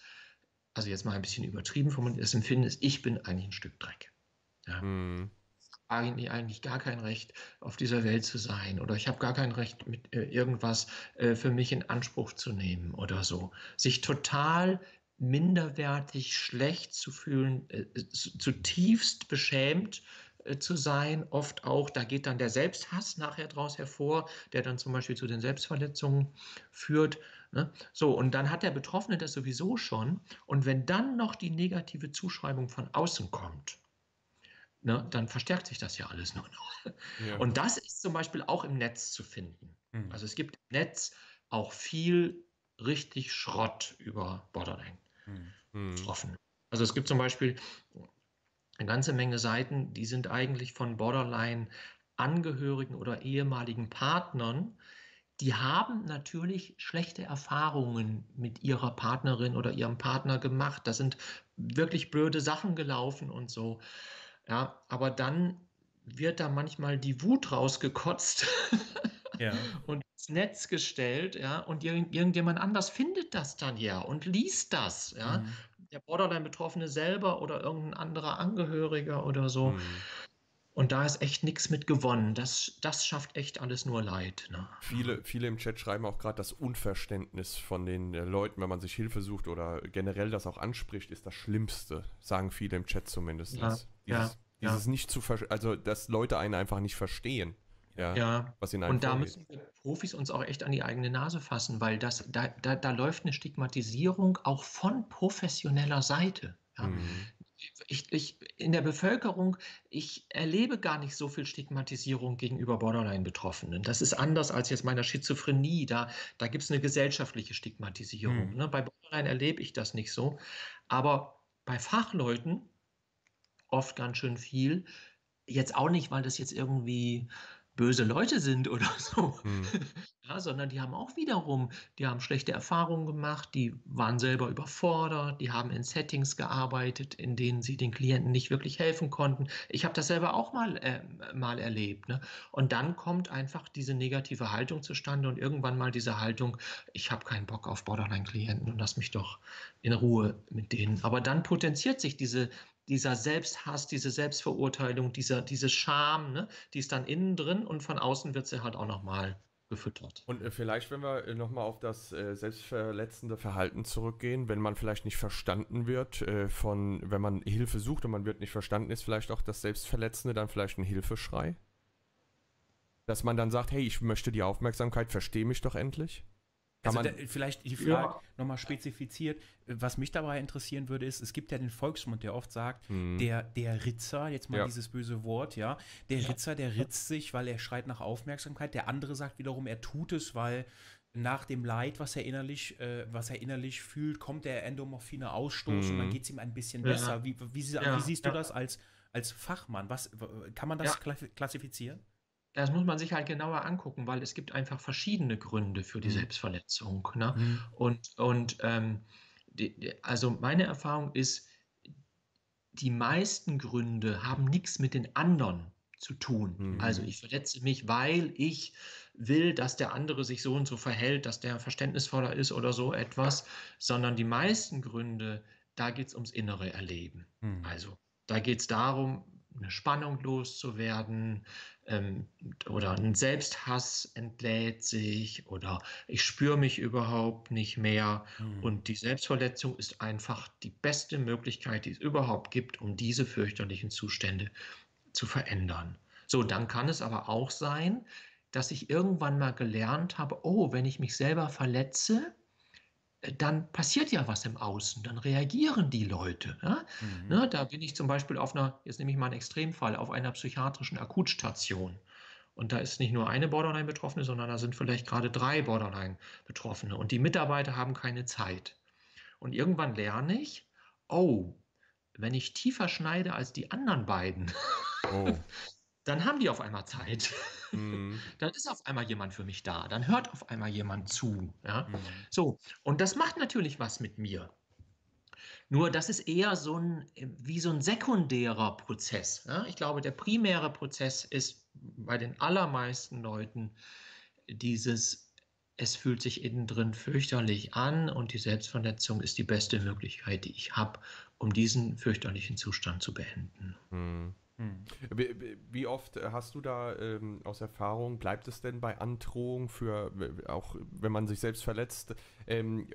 also jetzt mal ein bisschen übertrieben formuliert, das Empfinden ist, ich bin eigentlich ein Stück Dreck. Ja. Mhm eigentlich, gar kein Recht, auf dieser Welt zu sein oder ich habe gar kein Recht, mit äh, irgendwas äh, für mich in Anspruch zu nehmen oder so. Sich total minderwertig, schlecht zu fühlen, äh, zutiefst beschämt zu sein, oft auch, da geht dann der Selbsthass nachher daraus hervor, der dann zum Beispiel zu den Selbstverletzungen führt. Ne? So, und dann hat der Betroffene das sowieso schon. Und wenn dann noch die negative Zuschreibung von außen kommt, ne, dann verstärkt sich das ja alles nur noch. Ja. Und das ist zum Beispiel auch im Netz zu finden. Mhm. Also es gibt im Netz auch viel richtig Schrott über Borderline mhm. betroffen. Also es gibt zum Beispiel eine ganze Menge Seiten, die sind eigentlich von Borderline-Angehörigen oder ehemaligen Partnern, die haben natürlich schlechte Erfahrungen mit ihrer Partnerin oder ihrem Partner gemacht. Da sind wirklich blöde Sachen gelaufen und so. Ja, aber dann wird da manchmal die Wut rausgekotzt ja. und ins Netz gestellt, ja, und irgend, irgendjemand anders findet das dann ja und liest das, ja. Mhm. Der Borderline-Betroffene selber oder irgendein anderer Angehöriger oder so. Mhm. Und da ist echt nichts mit gewonnen. Das, das schafft echt alles nur Leid. Ne? Viele, viele im Chat schreiben auch gerade, das Unverständnis von den äh, Leuten, wenn man sich Hilfe sucht oder generell das auch anspricht, ist das Schlimmste, sagen viele im Chat zumindest. Ja, dieses, ja, dieses ja. nicht zu also dass Leute einen einfach nicht verstehen. Ja, ja. was ihnen und da müssen wir Profis uns auch echt an die eigene Nase fassen, weil das, da, da, da läuft eine Stigmatisierung auch von professioneller Seite. Ja. Mhm ich, ich, in der Bevölkerung, ich erlebe gar nicht so viel Stigmatisierung gegenüber Borderline-Betroffenen. Das ist anders als jetzt meiner Schizophrenie. Da, da gibt es eine gesellschaftliche Stigmatisierung. Mhm. Ne? Bei Borderline erlebe ich das nicht so. Aber bei Fachleuten oft ganz schön viel. Jetzt auch nicht, weil das jetzt irgendwie böse Leute sind oder so, mhm. ja, sondern die haben auch wiederum, die haben schlechte Erfahrungen gemacht, die waren selber überfordert, die haben in Settings gearbeitet, in denen sie den Klienten nicht wirklich helfen konnten. Ich habe das selber auch mal, äh, mal erlebt. Ne? Und dann kommt einfach diese negative Haltung zustande und irgendwann mal diese Haltung, ich habe keinen Bock auf Borderline-Klienten und lass mich doch in Ruhe mit denen. Aber dann potenziert sich diese, dieser Selbsthass, diese Selbstverurteilung, dieser, diese Scham, ne, die ist dann innen drin und von außen wird sie halt auch nochmal gefüttert. Und äh, vielleicht, wenn wir äh, nochmal auf das äh, selbstverletzende Verhalten zurückgehen, wenn man vielleicht nicht verstanden wird äh, von, wenn man Hilfe sucht und man wird nicht verstanden, ist vielleicht auch das Selbstverletzende dann vielleicht ein Hilfeschrei? Dass man dann sagt, hey, ich möchte die Aufmerksamkeit, verstehe mich doch endlich? Also da, vielleicht die Frage ja. nochmal spezifiziert. Was mich dabei interessieren würde, ist, es gibt ja den Volksmund, der oft sagt, mhm. der, der Ritzer, jetzt mal ja. dieses böse Wort, ja, der ja. Ritzer, der ritzt sich, weil er schreit nach Aufmerksamkeit. Der andere sagt wiederum, er tut es, weil nach dem Leid, was er innerlich, äh, was er innerlich fühlt, kommt der Endomorphine Ausstoß mhm. und dann geht es ihm ein bisschen besser. Wie, wie, wie, wie siehst du das als, als Fachmann? Was, kann man das klassifizieren? Das muss man sich halt genauer angucken, weil es gibt einfach verschiedene Gründe für die mhm. Selbstverletzung. Ne? Mhm. Und, und ähm, die, die, also meine Erfahrung ist, die meisten Gründe haben nichts mit den anderen zu tun. Mhm. Also ich verletze mich, weil ich will, dass der andere sich so und so verhält, dass der verständnisvoller ist oder so etwas, sondern die meisten Gründe, da geht es ums innere Erleben. Mhm. Also da geht es darum, eine Spannung loszuwerden ähm, oder ein Selbsthass entlädt sich oder ich spüre mich überhaupt nicht mehr. Mhm. Und die Selbstverletzung ist einfach die beste Möglichkeit, die es überhaupt gibt, um diese fürchterlichen Zustände zu verändern. So, dann kann es aber auch sein, dass ich irgendwann mal gelernt habe, oh, wenn ich mich selber verletze, dann passiert ja was im Außen, dann reagieren die Leute. Ja? Mhm. Ne, da bin ich zum Beispiel auf einer, jetzt nehme ich mal einen Extremfall, auf einer psychiatrischen Akutstation. Und da ist nicht nur eine Borderline-Betroffene, sondern da sind vielleicht gerade drei Borderline-Betroffene. Und die Mitarbeiter haben keine Zeit. Und irgendwann lerne ich, oh, wenn ich tiefer schneide als die anderen beiden, oh. dann haben die auf einmal Zeit. Mhm. Dann ist auf einmal jemand für mich da. Dann hört auf einmal jemand zu. Ja? Mhm. So, und das macht natürlich was mit mir. Nur das ist eher so ein, wie so ein sekundärer Prozess. Ja? Ich glaube, der primäre Prozess ist bei den allermeisten Leuten dieses, es fühlt sich innen drin fürchterlich an und die Selbstverletzung ist die beste Möglichkeit, die ich habe, um diesen fürchterlichen Zustand zu beenden. Mhm. Hm. Wie, oft hast du da ähm, aus Erfahrung, bleibt es denn bei Androhung für, auch wenn man sich selbst verletzt, ähm,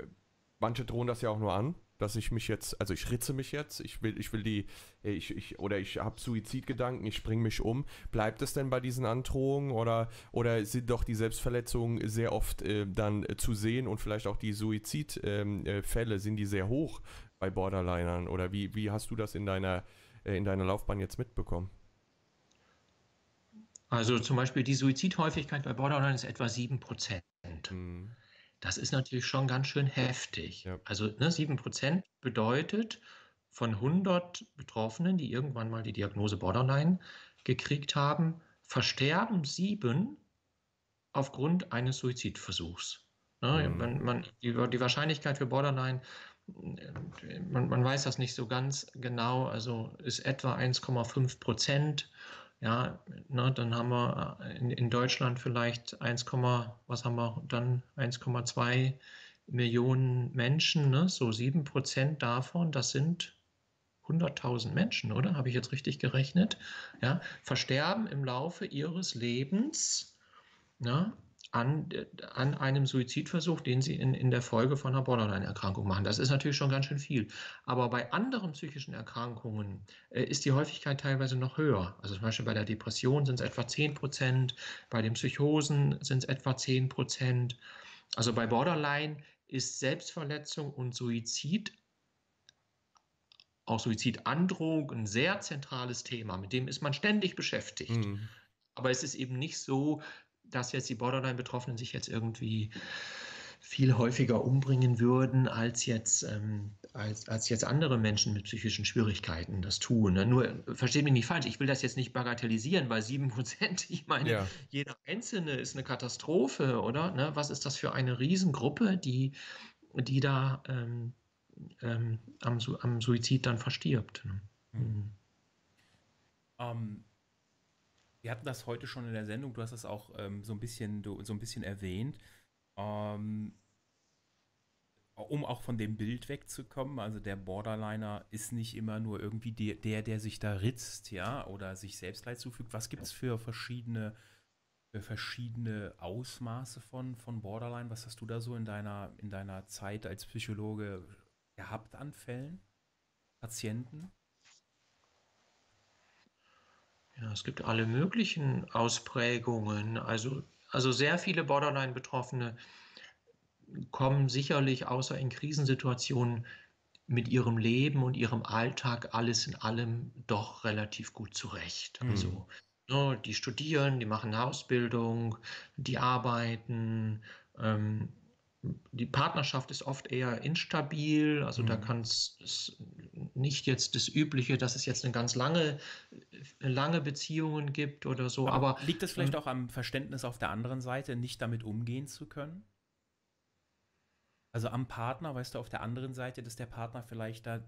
manche drohen das ja auch nur an, dass ich mich jetzt, also ich ritze mich jetzt, ich will, ich will die, ich, ich oder ich habe Suizidgedanken, ich bringe mich um. Bleibt es denn bei diesen Androhungen oder, oder sind doch die Selbstverletzungen sehr oft äh, dann äh, zu sehen und vielleicht auch die Suizidfälle, ähm, äh, sind die sehr hoch bei Borderlinern? Oder wie, wie hast du das in deiner in deiner Laufbahn jetzt mitbekommen? Also zum Beispiel die Suizidhäufigkeit bei Borderline ist etwa 7%. Mhm. Das ist natürlich schon ganz schön heftig. Ja. Also ne, 7% bedeutet von 100 Betroffenen, die irgendwann mal die Diagnose Borderline gekriegt haben, versterben sieben aufgrund eines Suizidversuchs. Ne, mhm. man, man, die, die, Wahrscheinlichkeit für Borderline man, man, weiß das nicht so ganz genau, also ist etwa 1,5 Prozent. Ja, ne, dann haben wir in, in, Deutschland vielleicht 1, was haben wir dann 1,2 Millionen Menschen, ne? so 7 Prozent davon, das sind 100.000 Menschen, oder? Habe ich jetzt richtig gerechnet? Ja, versterben im Laufe ihres Lebens. Ja, an, an einem Suizidversuch, den sie in, in der Folge von einer Borderline-Erkrankung machen. Das ist natürlich schon ganz schön viel. Aber bei anderen psychischen Erkrankungen äh, ist die Häufigkeit teilweise noch höher. Also zum Beispiel bei der Depression sind es etwa 10 Prozent, bei den Psychosen sind es etwa 10 Prozent. Also bei Borderline ist Selbstverletzung und Suizid auch Suizidandrohung ein sehr zentrales Thema, mit dem ist man ständig beschäftigt. Mhm. Aber es ist eben nicht so, dass jetzt die Borderline-Betroffenen sich jetzt irgendwie viel häufiger umbringen würden, als jetzt, ähm, als, als jetzt andere Menschen mit psychischen Schwierigkeiten das tun. Ne? Nur, versteht mich nicht falsch, ich will das jetzt nicht bagatellisieren, weil sieben Prozent, ich meine, ja. jeder Einzelne ist eine Katastrophe, oder? Ne? Was ist das für eine Riesengruppe, die, die da ähm, ähm, am, am, Suizid dann verstirbt? Ne? Mhm. Um, ähm, wir hatten das heute schon in der Sendung, du hast das auch ähm, so, ein bisschen, du, so ein bisschen erwähnt. Ähm, um auch von dem Bild wegzukommen, also der Borderliner ist nicht immer nur irgendwie der, der, der sich da ritzt, ja, oder sich selbst Leid zufügt. Was gibt es für verschiedene, für verschiedene Ausmaße von, von Borderline? Was hast du da so in deiner, in deiner Zeit als Psychologe gehabt an Fällen? Patienten? Ja, es gibt alle möglichen Ausprägungen. Also, also sehr viele Borderline-Betroffene kommen sicherlich außer in Krisensituationen mit ihrem Leben und ihrem Alltag alles in allem doch relativ gut zurecht. Mhm. Also ne, die studieren, die machen eine Ausbildung, die arbeiten, ähm, die Partnerschaft ist oft eher instabil, also mhm. da kann es nicht jetzt das Übliche, dass es jetzt eine ganz lange, lange Beziehungen gibt oder so. Aber, aber liegt es vielleicht ähm, auch am Verständnis auf der anderen Seite, nicht damit umgehen zu können? Also am Partner, weißt du, auf der anderen Seite, dass der Partner vielleicht da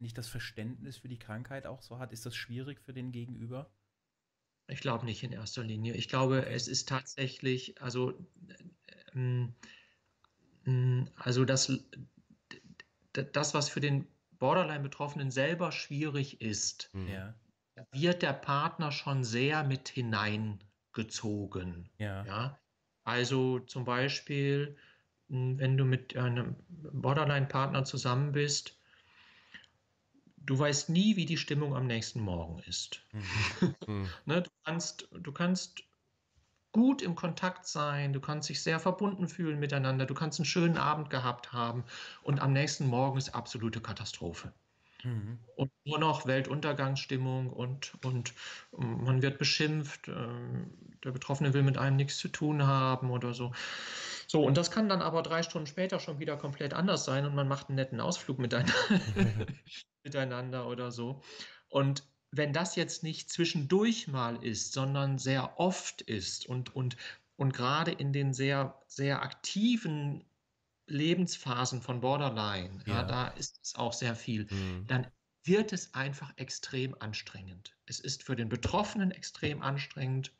nicht das Verständnis für die Krankheit auch so hat, ist das schwierig für den Gegenüber? Ich glaube nicht in erster Linie. Ich glaube, es ist tatsächlich, also ähm, hm, also das, das, was für den Borderline-Betroffenen selber schwierig ist, hm. ja. wird der Partner schon sehr mit hineingezogen. Ja. ja? Also zum Beispiel, hm, wenn du mit einem Borderline-Partner zusammen bist, du weißt nie, wie die Stimmung am nächsten Morgen ist. Mhm. ne, du, kannst, du kannst gut im Kontakt sein, du kannst dich sehr verbunden fühlen miteinander, du kannst einen schönen Abend gehabt haben und am nächsten Morgen ist absolute Katastrophe. Mhm. Und nur noch Weltuntergangsstimmung und, und man wird beschimpft, ähm, der Betroffene will mit einem nichts zu tun haben oder so. So, und das kann dann aber drei Stunden später schon wieder komplett anders sein und man macht einen netten Ausflug miteinander, miteinander oder so. Und wenn das jetzt nicht zwischendurch mal ist, sondern sehr oft ist und, und, und gerade in den sehr, sehr aktiven Lebensphasen von Borderline, ja. ja da ist es auch sehr viel, mhm. dann wird es einfach extrem anstrengend. Es ist für den Betroffenen extrem anstrengend.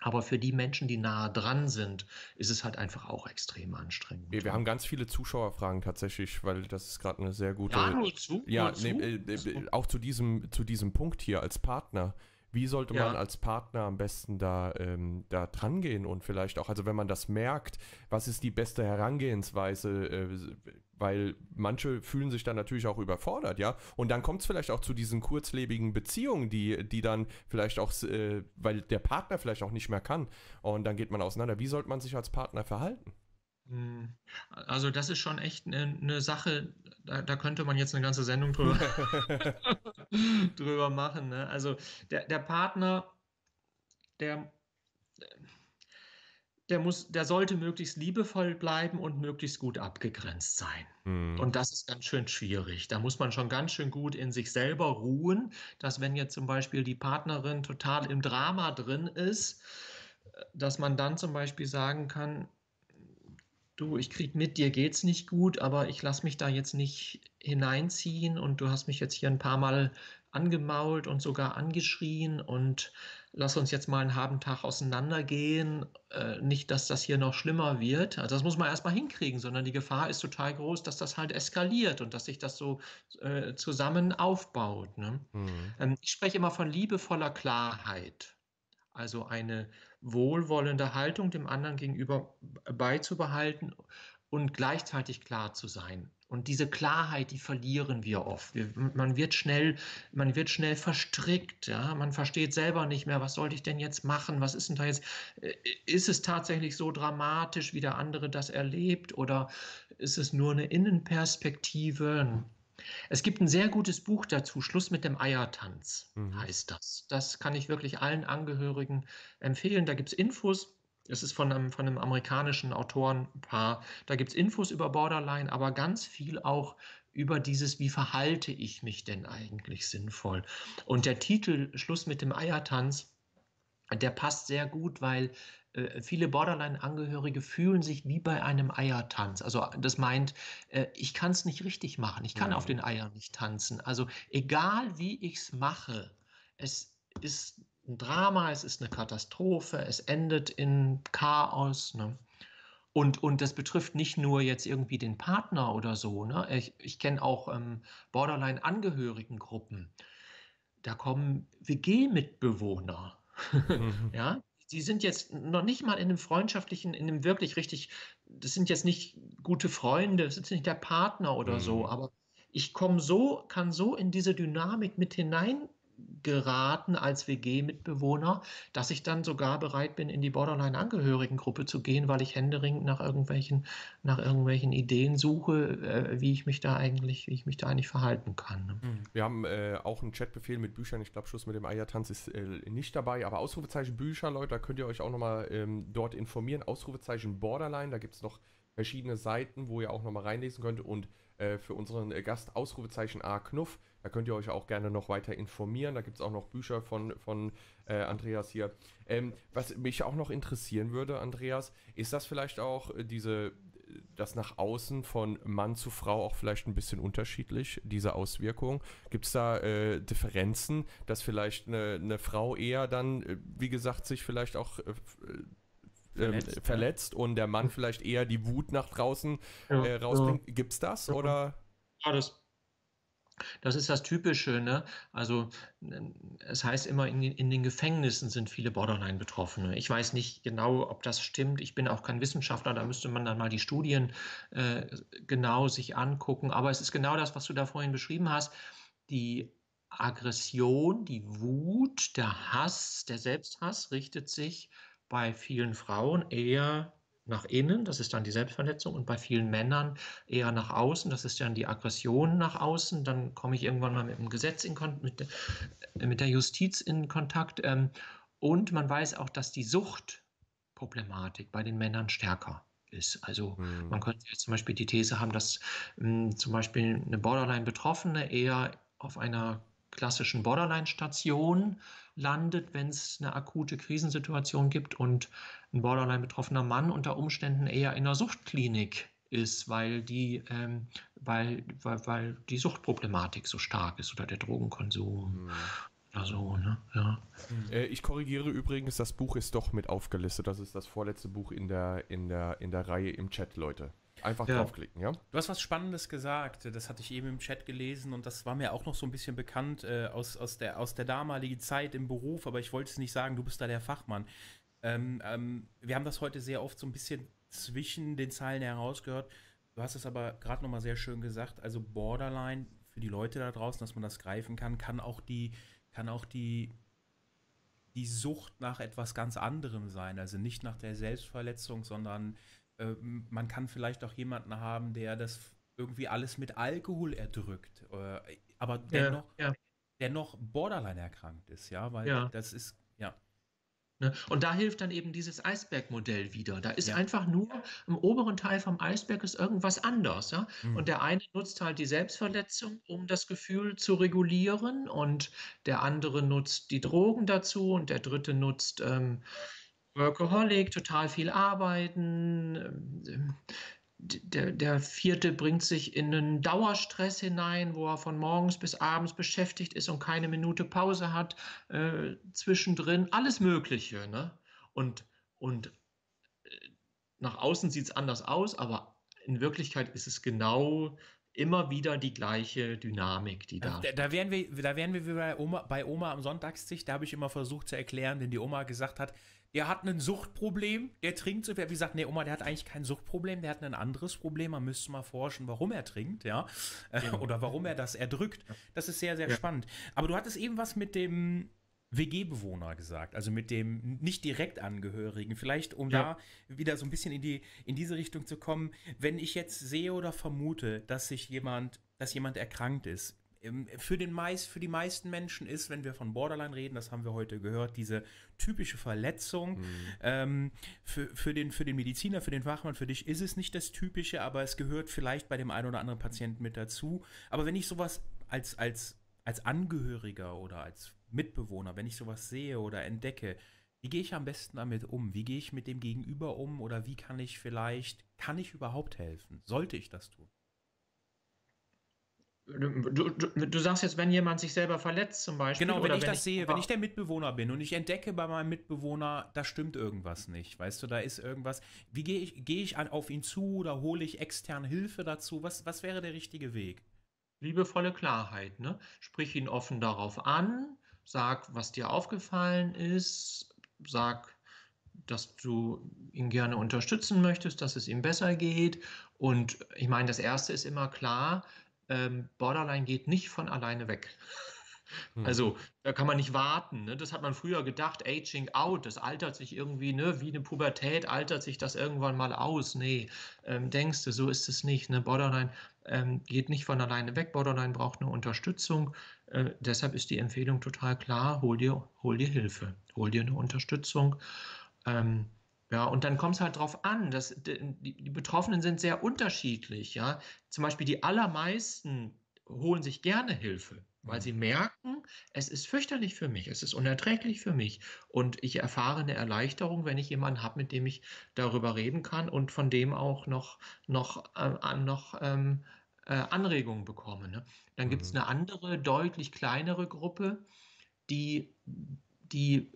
Aber für die Menschen, die nahe dran sind, ist es halt einfach auch extrem anstrengend. Wir, wir haben ganz viele Zuschauerfragen tatsächlich, weil das ist gerade eine sehr gute. Ja, nur zu. Ja, nur zu. Nee, äh, auch zu diesem, zu diesem Punkt hier als Partner. Wie sollte man ja. als Partner am besten da, ähm, da dran gehen und vielleicht auch, also wenn man das merkt, was ist die beste Herangehensweise, äh, weil manche fühlen sich dann natürlich auch überfordert, ja. Und dann kommt es vielleicht auch zu diesen kurzlebigen Beziehungen, die, die dann vielleicht auch, äh, weil der Partner vielleicht auch nicht mehr kann und dann geht man auseinander. Wie sollte man sich als Partner verhalten? Hm. Also das ist schon echt eine, eine Sache, da, da, könnte man jetzt eine ganze Sendung drüber, drüber machen. Ne? Also der, der Partner, der, der, muss, der sollte möglichst liebevoll bleiben und möglichst gut abgegrenzt sein. Mhm. Und das ist ganz schön schwierig. Da muss man schon ganz schön gut in sich selber ruhen, dass wenn jetzt zum Beispiel die Partnerin total im Drama drin ist, dass man dann zum Beispiel sagen kann, du, ich krieg mit, dir geht's nicht gut, aber ich lass mich da jetzt nicht hineinziehen und du hast mich jetzt hier ein paar Mal angemault und sogar angeschrien und lass uns jetzt mal einen halben Tag auseinandergehen. Äh, nicht, dass das hier noch schlimmer wird. Also das muss man erstmal hinkriegen, sondern die Gefahr ist total groß, dass das halt eskaliert und dass sich das so äh, zusammen aufbaut. Ne? Mhm. Ähm, ich spreche immer von liebevoller Klarheit. Also eine wohlwollende Haltung dem anderen gegenüber beizubehalten und gleichzeitig klar zu sein. Und diese Klarheit, die verlieren wir oft. Wir, man wird schnell, man wird schnell verstrickt. Ja? Man versteht selber nicht mehr, was sollte ich denn jetzt machen? Was ist denn da jetzt? Äh, ist es tatsächlich so dramatisch, wie der andere das erlebt? Oder ist es nur eine Innenperspektive? Es gibt ein sehr gutes Buch dazu, Schluss mit dem Eiertanz mhm. heißt das. Das kann ich wirklich allen Angehörigen empfehlen. Da gibt es Infos Es ist von einem, von einem amerikanischen Autorenpaar. Da gibt es Infos über Borderline, aber ganz viel auch über dieses, wie verhalte ich mich denn eigentlich sinnvoll. Und der Titel Schluss mit dem Eiertanz, der passt sehr gut, weil viele Borderline-Angehörige fühlen sich wie bei einem Eiertanz. Also das meint, äh, ich kann es nicht richtig machen, ich kann ja. auf den Eiern nicht tanzen. Also egal wie ich es mache, es ist ein Drama, es ist eine Katastrophe, es endet in Chaos. Ne? Und, und das betrifft nicht nur jetzt irgendwie den Partner oder so. Ne? Ich, ich kenne auch ähm, Borderline-Angehörigengruppen. Da kommen WG-Mitbewohner. Mhm. ja, die sind jetzt noch nicht mal in einem freundschaftlichen, in einem wirklich richtig, das sind jetzt nicht gute Freunde, das ist nicht der Partner oder mhm. so, aber ich komme so, kann so in diese Dynamik mit hinein geraten als WG-Mitbewohner, dass ich dann sogar bereit bin, in die Borderline-Angehörigengruppe zu gehen, weil ich händeringend nach irgendwelchen, nach irgendwelchen Ideen suche, äh, wie ich mich da eigentlich, wie ich mich da eigentlich verhalten kann. Ne? Mhm. Wir haben äh, auch einen Chatbefehl mit Büchern. Ich glaube, Schluss mit dem Eiertanz ist äh, nicht dabei, aber Ausrufezeichen Bücher, Leute, da könnt ihr euch auch nochmal ähm, dort informieren. Ausrufezeichen Borderline, da gibt es noch verschiedene Seiten, wo ihr auch nochmal reinlesen könnt und äh, für unseren äh, Gast Ausrufezeichen A Knuff. Da könnt ihr euch auch gerne noch weiter informieren. Da gibt es auch noch Bücher von, von äh, Andreas hier. Ähm, was mich auch noch interessieren würde, Andreas, ist das vielleicht auch äh, diese, das nach außen von Mann zu Frau auch vielleicht ein bisschen unterschiedlich, diese Auswirkung? Gibt es da äh, Differenzen, dass vielleicht eine, eine, Frau eher dann, wie gesagt, sich vielleicht auch verletzt, ähm, verletzt und der Mann vielleicht eher die Wut nach draußen ja, äh, rausbringt. Ja. Gibt es das? Ja. Oder? Ja, das, das ist das Typische. Ne? Also es heißt immer, in, in den Gefängnissen sind viele Borderline-Betroffene. Ich weiß nicht genau, ob das stimmt. Ich bin auch kein Wissenschaftler, da müsste man dann mal die Studien äh, genau sich angucken. Aber es ist genau das, was du da vorhin beschrieben hast. Die Aggression, die Wut, der Hass, der Selbsthass richtet sich bei vielen Frauen eher nach innen, das ist dann die Selbstverletzung, und bei vielen Männern eher nach außen, das ist dann die Aggression nach außen. Dann komme ich irgendwann mal mit dem Gesetz in Kontakt, mit, der, mit der Justiz in Kontakt. Ähm, und man weiß auch, dass die Suchtproblematik bei den Männern stärker ist. Also mhm. man könnte jetzt zum Beispiel die These haben, dass mh, zum Beispiel eine Borderline-Betroffene eher auf einer klassischen Borderline-Station landet, wenn es eine akute Krisensituation gibt und ein Borderline-betroffener Mann unter Umständen eher in einer Suchtklinik ist, weil die, ähm, weil, weil, weil die Suchtproblematik so stark ist oder der Drogenkonsum. Mhm. Oder so, ne? Ja. Mhm. Äh, ich korrigiere übrigens, das Buch ist doch mit aufgelistet. Das ist das vorletzte Buch in der, in der, in der Reihe im Chat, Leute. Einfach ja. draufklicken, ja? Du hast was Spannendes gesagt, das hatte ich eben im Chat gelesen und das war mir auch noch so ein bisschen bekannt äh, aus, aus, der, aus der damaligen Zeit im Beruf, aber ich wollte es nicht sagen, du bist da der Fachmann. Ähm, ähm, wir haben das heute sehr oft so ein bisschen zwischen den Zeilen herausgehört. Du hast es aber gerade nochmal sehr schön gesagt, also Borderline für die Leute da draußen, dass man das greifen kann, kann auch die, kann auch die, die Sucht nach etwas ganz anderem sein. Also nicht nach der Selbstverletzung, sondern äh, man kann vielleicht auch jemanden haben, der das irgendwie alles mit Alkohol erdrückt, äh, aber dennoch, ja, ja. dennoch Borderline erkrankt ist, ja, weil ja. das ist, ja. Ne? Und da hilft dann eben dieses Eisbergmodell wieder. Da ist ja. einfach nur im oberen Teil vom Eisberg ist irgendwas anders. Ja? Mhm. Und der eine nutzt halt die Selbstverletzung, um das Gefühl zu regulieren, und der andere nutzt die Drogen dazu, und der dritte nutzt ähm, Workaholic, total viel arbeiten. Ähm, der, der vierte bringt sich in einen Dauerstress hinein, wo er von morgens bis abends beschäftigt ist und keine Minute Pause hat, äh, zwischendrin, alles Mögliche. Ne? Und, und äh, nach außen sieht es anders aus, aber in Wirklichkeit ist es genau immer wieder die gleiche Dynamik, die da. Da, da wären wir, da wären wir bei Oma, bei Oma am Sonntagstisch. Da habe ich immer versucht zu erklären, wenn die Oma gesagt hat, der hat ein Suchtproblem, der trinkt so viel. Wie gesagt, nee, Oma, der hat eigentlich kein Suchtproblem, der hat ein anderes Problem. Man müsste mal forschen, warum er trinkt, ja. ja. Oder warum er das erdrückt. Das ist sehr, sehr ja. spannend. Aber du hattest eben was mit dem WG-Bewohner gesagt, also mit dem nicht direkt Angehörigen. Vielleicht, um ja. da wieder so ein bisschen in, die, in diese Richtung zu kommen. Wenn ich jetzt sehe oder vermute, dass sich jemand, dass jemand erkrankt ist, für, den meist, für die meisten Menschen ist, wenn wir von Borderline reden, das haben wir heute gehört, diese typische Verletzung. Mhm. Ähm, für, für, den, für den Mediziner, für den Fachmann, für dich ist es nicht das Typische, aber es gehört vielleicht bei dem einen oder anderen Patienten mit dazu. Aber wenn ich sowas als, als, als Angehöriger oder als Mitbewohner, wenn ich sowas sehe oder entdecke, wie gehe ich am besten damit um? Wie gehe ich mit dem Gegenüber um? Oder wie kann ich vielleicht, kann ich überhaupt helfen? Sollte ich das tun? Du, du, du, sagst jetzt, wenn jemand sich selber verletzt zum Beispiel. Genau, wenn ich wenn das ich, sehe, wenn ich der Mitbewohner bin und ich entdecke bei meinem Mitbewohner, da stimmt irgendwas nicht. Weißt du, da ist irgendwas. Wie gehe ich, gehe ich an, auf ihn zu oder hole ich externe Hilfe dazu? Was, was wäre der richtige Weg? Liebevolle Klarheit, ne? Sprich ihn offen darauf an, sag, was dir aufgefallen ist, sag, dass du ihn gerne unterstützen möchtest, dass es ihm besser geht. Und ich meine, das Erste ist immer klar, ähm, Borderline geht nicht von alleine weg. Hm. Also da kann man nicht warten. Ne? Das hat man früher gedacht, Aging out, das altert sich irgendwie, ne? wie eine Pubertät altert sich das irgendwann mal aus. Nee, ähm, denkst du, so ist es nicht. Ne? Borderline ähm, geht nicht von alleine weg. Borderline braucht eine Unterstützung. Äh, deshalb ist die Empfehlung total klar, hol dir, hol dir Hilfe, hol dir eine Unterstützung. Ähm, ja, und dann kommt es halt darauf an, dass die, die, Betroffenen sind sehr unterschiedlich. Ja, zum Beispiel die allermeisten holen sich gerne Hilfe, weil mhm. sie merken, es ist fürchterlich für mich, es ist unerträglich für mich und ich erfahre eine Erleichterung, wenn ich jemanden habe, mit dem ich darüber reden kann und von dem auch noch noch äh, noch ähm, äh, Anregungen bekomme. Ne? Dann mhm. gibt es eine andere, deutlich kleinere Gruppe, die die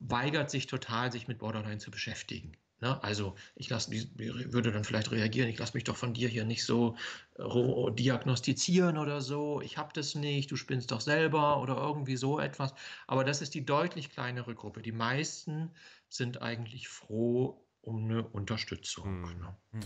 weigert sich total, sich mit Borderline zu beschäftigen. Ne? Also ich lasse, würde dann vielleicht reagieren, ich lasse mich doch von dir hier nicht so äh, diagnostizieren oder so, ich habe das nicht, du spinnst doch selber oder irgendwie so etwas. Aber das ist die deutlich kleinere Gruppe. Die meisten sind eigentlich froh um eine Unterstützung. Hm. Ne? Hm.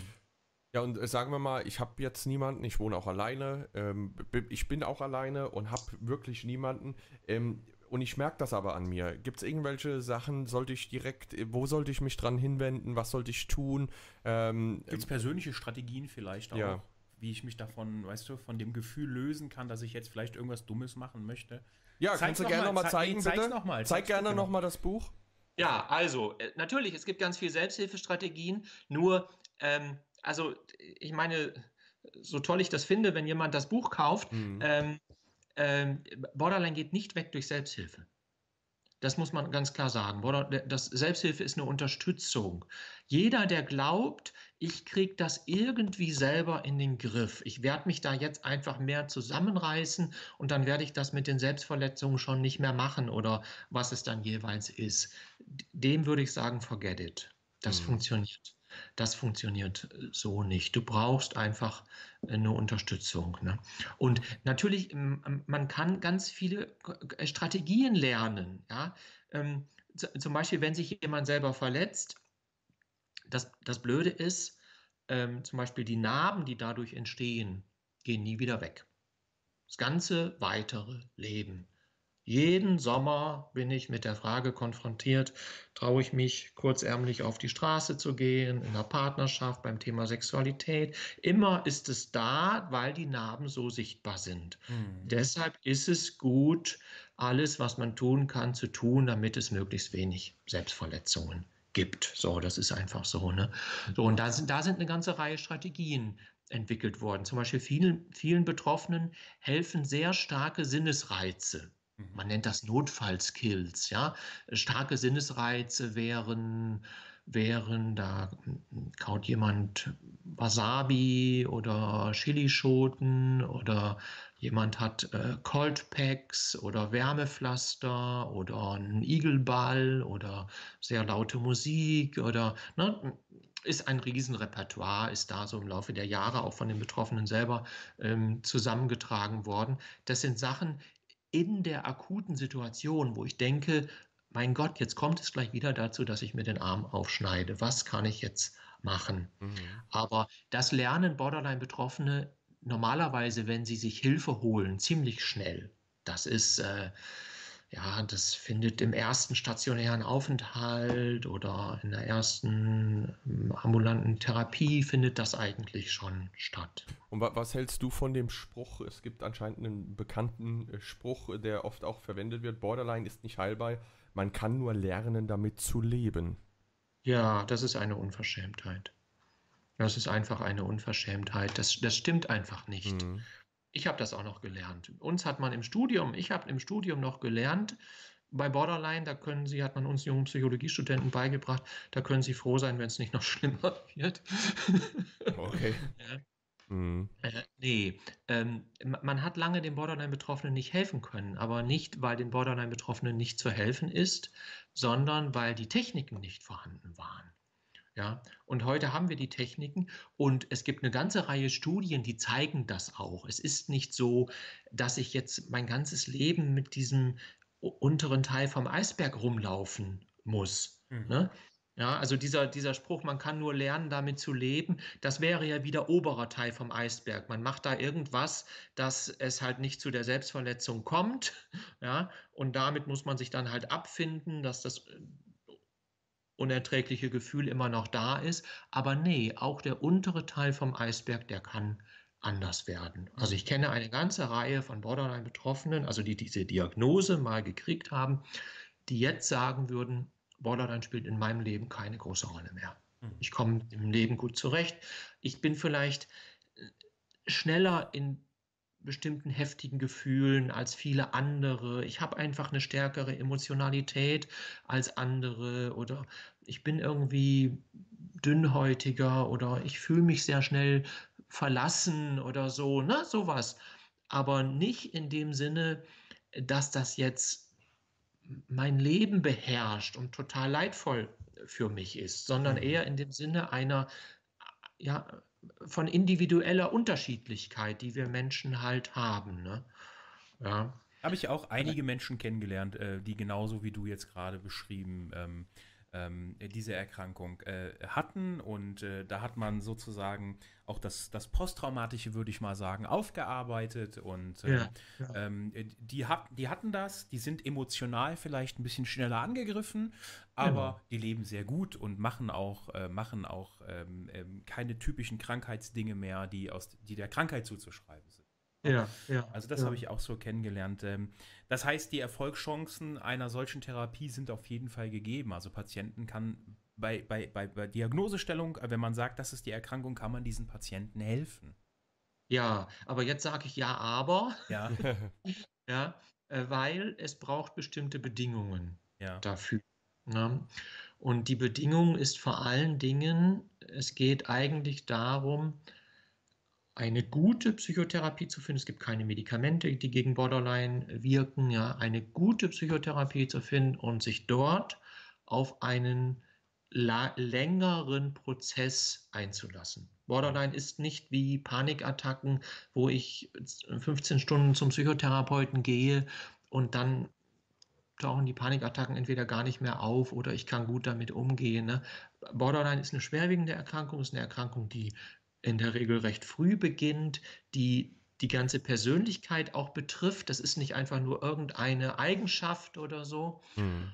Ja, und äh, sagen wir mal, ich habe jetzt niemanden, ich wohne auch alleine, ähm, ich bin auch alleine und habe wirklich niemanden. Ähm, und ich merke das aber an mir. Gibt es irgendwelche Sachen, sollte ich direkt, wo sollte ich mich dran hinwenden, was sollte ich tun? Ähm, Gibt es persönliche Strategien vielleicht auch? Ja. Wie ich mich davon, weißt du, von dem Gefühl lösen kann, dass ich jetzt vielleicht irgendwas Dummes machen möchte? Ja, Zeig's kannst du gerne nochmal zeigen, nee, bitte? Noch mal, Zeig gerne nochmal das Buch. Ja, also, äh, natürlich, es gibt ganz viele Selbsthilfestrategien, nur, ähm, also, ich meine, so toll ich das finde, wenn jemand das Buch kauft, mhm. ähm, ähm, Borderline geht nicht weg durch Selbsthilfe. Das muss man ganz klar sagen. Das Selbsthilfe ist eine Unterstützung. Jeder, der glaubt, ich kriege das irgendwie selber in den Griff, ich werde mich da jetzt einfach mehr zusammenreißen und dann werde ich das mit den Selbstverletzungen schon nicht mehr machen oder was es dann jeweils ist, dem würde ich sagen, forget it. Das mhm. funktioniert. Das funktioniert äh, so nicht. Du brauchst einfach äh, eine Unterstützung. Ne? Und natürlich, man kann ganz viele äh, Strategien lernen. Ja? Ähm, zum Beispiel, wenn sich jemand selber verletzt, das, das Blöde ist, ähm, zum Beispiel die Narben, die dadurch entstehen, gehen nie wieder weg. Das ganze weitere Leben jeden Sommer bin ich mit der Frage konfrontiert, traue ich mich kurzärmlich auf die Straße zu gehen, in der Partnerschaft, beim Thema Sexualität. Immer ist es da, weil die Narben so sichtbar sind. Mhm. Deshalb ist es gut, alles, was man tun kann, zu tun, damit es möglichst wenig Selbstverletzungen gibt. So, das ist einfach so. Ne? So, und da sind, da sind eine ganze Reihe Strategien entwickelt worden. Zum Beispiel vielen, vielen Betroffenen helfen sehr starke Sinnesreize. Mhm. Man nennt das Notfallskills, ja. Starke Sinnesreize wären, wären, da kaut jemand Wasabi oder Chilischoten oder jemand hat äh, Cold Packs oder Wärmepflaster oder einen Igelball oder sehr laute Musik oder ne, ist ein Riesenrepertoire, ist da so im Laufe der Jahre auch von den Betroffenen selber ähm, zusammengetragen worden. Das sind Sachen, in der akuten Situation, wo ich denke, mein Gott, jetzt kommt es gleich wieder dazu, dass ich mir den Arm aufschneide. Was kann ich jetzt machen? Mhm. Aber das lernen Borderline-Betroffene normalerweise, wenn sie sich Hilfe holen, ziemlich schnell. Das ist, äh, ja, das findet im ersten stationären Aufenthalt oder in der ersten ähm, ambulanten Therapie findet das eigentlich schon statt. Und wa was hältst du von dem Spruch? Es gibt anscheinend einen bekannten äh, Spruch, der oft auch verwendet wird. Borderline ist nicht heilbar. Man kann nur lernen, damit zu leben. Ja, das ist eine Unverschämtheit. Das ist einfach eine Unverschämtheit. Das, das stimmt einfach nicht. Mhm. Ich habe das auch noch gelernt. Uns hat man im Studium, ich habe im Studium noch gelernt, bei Borderline, da können Sie, hat man uns jungen Psychologiestudenten beigebracht, da können Sie froh sein, wenn es nicht noch schlimmer wird. Okay. ja. Mhm. Äh, nee, ähm, man hat lange den Borderline-Betroffenen nicht helfen können, aber nicht, weil den Borderline-Betroffenen nicht zu helfen ist, sondern weil die Techniken nicht vorhanden waren. Ja, und heute haben wir die Techniken und es gibt eine ganze Reihe Studien, die zeigen das auch. Es ist nicht so, dass ich jetzt mein ganzes Leben mit diesem unteren Teil vom Eisberg rumlaufen muss. Mhm. Ne? Ja, also dieser, dieser Spruch, man kann nur lernen, damit zu leben, das wäre ja wieder oberer Teil vom Eisberg. Man macht da irgendwas, dass es halt nicht zu der Selbstverletzung kommt. Ja, und damit muss man sich dann halt abfinden, dass das unerträgliche Gefühl immer noch da ist. Aber nee, auch der untere Teil vom Eisberg, der kann anders werden. Also ich kenne eine ganze Reihe von Borderline-Betroffenen, also die diese Diagnose mal gekriegt haben, die jetzt sagen würden, Borderline spielt in meinem Leben keine große Rolle mehr. Mhm. Ich komme im Leben gut zurecht. Ich bin vielleicht äh, schneller in bestimmten heftigen Gefühlen als viele andere. Ich habe einfach eine stärkere Emotionalität als andere oder ich bin irgendwie dünnhäutiger oder ich fühle mich sehr schnell verlassen oder so, ne, sowas. Aber nicht in dem Sinne, dass das jetzt mein Leben beherrscht und total leidvoll für mich ist, sondern mhm. eher in dem Sinne einer ja, von individueller Unterschiedlichkeit, die wir Menschen halt haben. Ne? Ja. Habe ich auch einige Menschen kennengelernt, äh, die genauso wie du jetzt gerade beschrieben ähm, ähm, diese Erkrankung äh, hatten. Und äh, da hat man sozusagen auch das, das Posttraumatische, würde ich mal sagen, aufgearbeitet. Und äh, ja, ja. Ähm, die, hat, die hatten das, die sind emotional vielleicht ein bisschen schneller angegriffen, aber genau. die leben sehr gut und machen auch, äh, machen auch ähm, ähm, keine typischen Krankheitsdinge mehr, die, aus, die der Krankheit zuzuschreiben sind. Ja, ja. Also das ja. habe ich auch so kennengelernt. Das heißt, die Erfolgschancen einer solchen Therapie sind auf jeden Fall gegeben. Also Patienten kann bei, bei, bei, bei Diagnosestellung, wenn man sagt, das ist die Erkrankung, kann man diesen Patienten helfen. Ja, aber jetzt sage ich ja, aber. Ja. ja, äh, weil es braucht bestimmte Bedingungen ja. dafür. Ne? Und die Bedingung ist vor allen Dingen, es geht eigentlich darum, eine gute Psychotherapie zu finden. Es gibt keine Medikamente, die gegen Borderline wirken. Ja, eine gute Psychotherapie zu finden und sich dort auf einen längeren Prozess einzulassen. Borderline ist nicht wie Panikattacken, wo ich 15 Stunden zum Psychotherapeuten gehe und dann tauchen die Panikattacken entweder gar nicht mehr auf oder ich kann gut damit umgehen. Ne? Borderline ist eine schwerwiegende Erkrankung, ist eine Erkrankung, die in der Regel recht früh beginnt, die die ganze Persönlichkeit auch betrifft. Das ist nicht einfach nur irgendeine Eigenschaft oder so, mhm.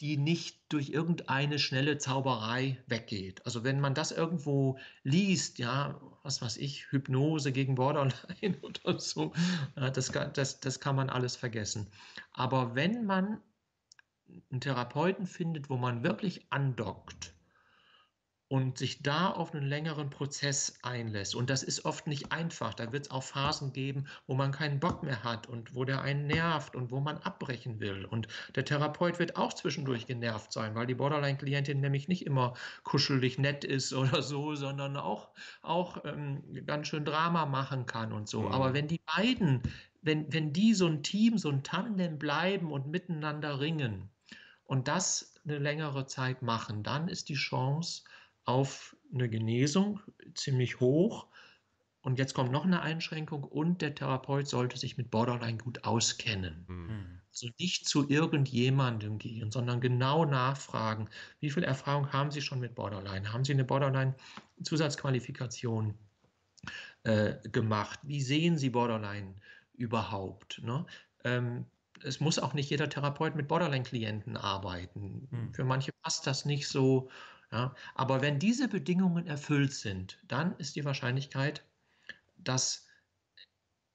die nicht durch irgendeine schnelle Zauberei weggeht. Also wenn man das irgendwo liest, ja, was weiß ich, Hypnose gegen Borderline oder so, das, das, das kann man alles vergessen. Aber wenn man einen Therapeuten findet, wo man wirklich andockt, und sich da auf einen längeren Prozess einlässt. Und das ist oft nicht einfach. Da wird es auch Phasen geben, wo man keinen Bock mehr hat und wo der einen nervt und wo man abbrechen will. Und der Therapeut wird auch zwischendurch genervt sein, weil die Borderline-Klientin nämlich nicht immer kuschelig nett ist oder so, sondern auch, auch ähm, ganz schön Drama machen kann und so. Mhm. Aber wenn die beiden, wenn, wenn die so ein Team, so ein Tandem bleiben und miteinander ringen und das eine längere Zeit machen, dann ist die Chance, auf eine Genesung ziemlich hoch. Und jetzt kommt noch eine Einschränkung und der Therapeut sollte sich mit Borderline gut auskennen. Mhm. Also nicht zu irgendjemandem gehen, sondern genau nachfragen, wie viel Erfahrung haben Sie schon mit Borderline? Haben Sie eine Borderline-Zusatzqualifikation äh, gemacht? Wie sehen Sie Borderline überhaupt? Ne? Ähm, es muss auch nicht jeder Therapeut mit Borderline-Klienten arbeiten. Hm. Für manche passt das nicht so. Ja. Aber wenn diese Bedingungen erfüllt sind, dann ist die Wahrscheinlichkeit, dass,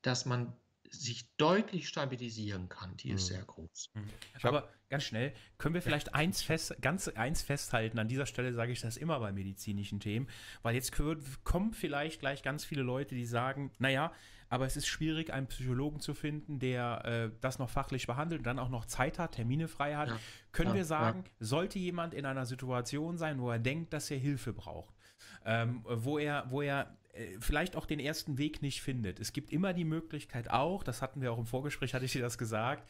dass man sich deutlich stabilisieren kann, die ist mhm. sehr groß. Mhm. Aber ganz schnell, können wir vielleicht eins, fest, ganz eins festhalten, an dieser Stelle sage ich das immer bei medizinischen Themen, weil jetzt kommen vielleicht gleich ganz viele Leute, die sagen, naja, aber es ist schwierig, einen Psychologen zu finden, der äh, das noch fachlich behandelt und dann auch noch Zeit hat, Termine frei hat. Ja. Können ja, wir sagen, ja. sollte jemand in einer Situation sein, wo er denkt, dass er Hilfe braucht, ähm, wo er, wo er äh, vielleicht auch den ersten Weg nicht findet. Es gibt immer die Möglichkeit auch, das hatten wir auch im Vorgespräch, hatte ich dir das gesagt,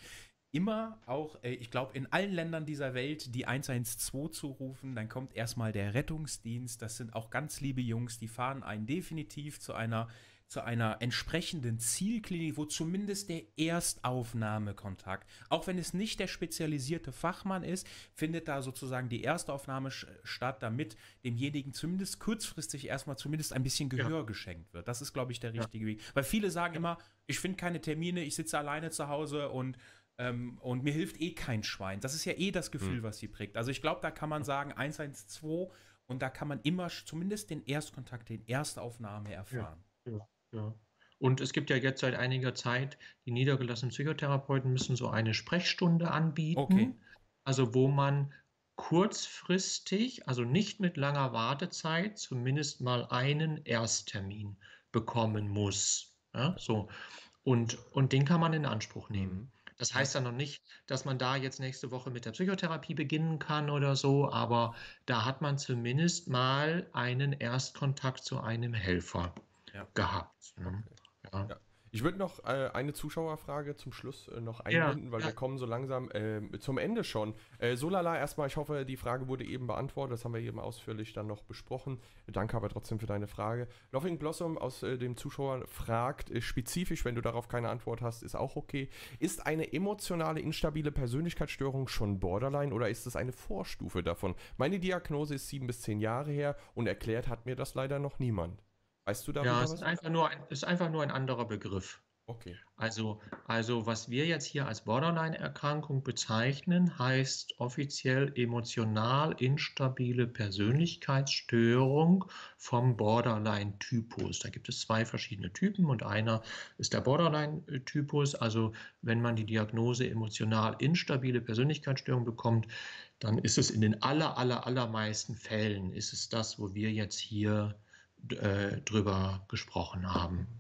immer auch, äh, ich glaube, in allen Ländern dieser Welt die 112 zu rufen, dann kommt erstmal der Rettungsdienst, das sind auch ganz liebe Jungs, die fahren einen definitiv zu einer zu einer entsprechenden Zielklinik, wo zumindest der Erstaufnahmekontakt, auch wenn es nicht der spezialisierte Fachmann ist, findet da sozusagen die Erstaufnahme statt, damit demjenigen zumindest kurzfristig erstmal zumindest ein bisschen Gehör ja. geschenkt wird. Das ist, glaube ich, der richtige ja. Weg. Weil viele sagen immer, ich finde keine Termine, ich sitze alleine zu Hause und ähm, und mir hilft eh kein Schwein. Das ist ja eh das Gefühl, mhm. was sie prägt. Also ich glaube, da kann man sagen 112 und da kann man immer zumindest den Erstkontakt, den Erstaufnahme erfahren. Ja, ja. Ja. Und es gibt ja jetzt seit einiger Zeit, die niedergelassenen Psychotherapeuten müssen so eine Sprechstunde anbieten. Okay. Also wo man kurzfristig, also nicht mit langer Wartezeit, zumindest mal einen Ersttermin bekommen muss. Ja, so. Und, und den kann man in Anspruch nehmen. Mhm. Das heißt ja noch nicht, dass man da jetzt nächste Woche mit der Psychotherapie beginnen kann oder so, aber da hat man zumindest mal einen Erstkontakt zu einem Helfer ja. gehabt. Ne? Ja. Ja. Ich würde noch äh, eine Zuschauerfrage zum Schluss äh, noch einbinden, weil wir kommen so langsam äh, zum Ende schon. Äh, Solala, erstmal, ich hoffe, die Frage wurde eben beantwortet. Das haben wir eben ausführlich dann noch besprochen. Danke aber trotzdem für deine Frage. Loving Blossom aus äh, dem Zuschauer fragt äh, spezifisch, wenn du darauf keine Antwort hast, ist auch okay. Ist eine emotionale, instabile Persönlichkeitsstörung schon Borderline oder ist es eine Vorstufe davon? Meine Diagnose ist sieben bis zehn Jahre her und erklärt hat mir das leider noch niemand. Weißt du da Ja, es ist einfach, nur ein, ist einfach nur ein anderer Begriff. Okay. Also, also was wir jetzt hier als Borderline-Erkrankung bezeichnen, heißt offiziell emotional instabile Persönlichkeitsstörung vom Borderline-Typus. Da gibt es zwei verschiedene Typen und einer ist der Borderline-Typus. Also wenn man die Diagnose emotional instabile Persönlichkeitsstörung bekommt, dann ist es in den aller, aller, allermeisten Fällen ist es das, wo wir jetzt hier äh, drüber gesprochen haben.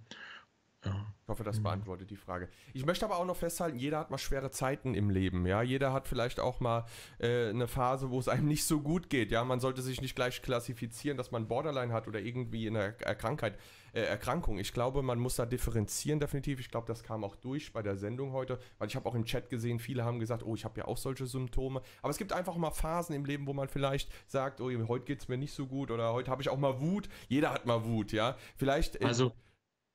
Ja. Ich hoffe, das mhm. beantwortet die Frage. Ich möchte aber auch noch festhalten, jeder hat mal schwere Zeiten im Leben, ja. Jeder hat vielleicht auch mal äh, eine Phase, wo es einem nicht so gut geht, ja. Man sollte sich nicht gleich klassifizieren, dass man Borderline hat oder irgendwie eine Krankheit, äh, Erkrankung. Ich glaube, man muss da differenzieren definitiv. Ich glaube, das kam auch durch bei der Sendung heute, weil ich habe auch im Chat gesehen, viele haben gesagt, oh, ich habe ja auch solche Symptome. Aber es gibt einfach mal Phasen im Leben, wo man vielleicht sagt, oh, heute geht es mir nicht so gut oder heute habe ich auch mal Wut. Jeder hat mal Wut, ja. Vielleicht. Also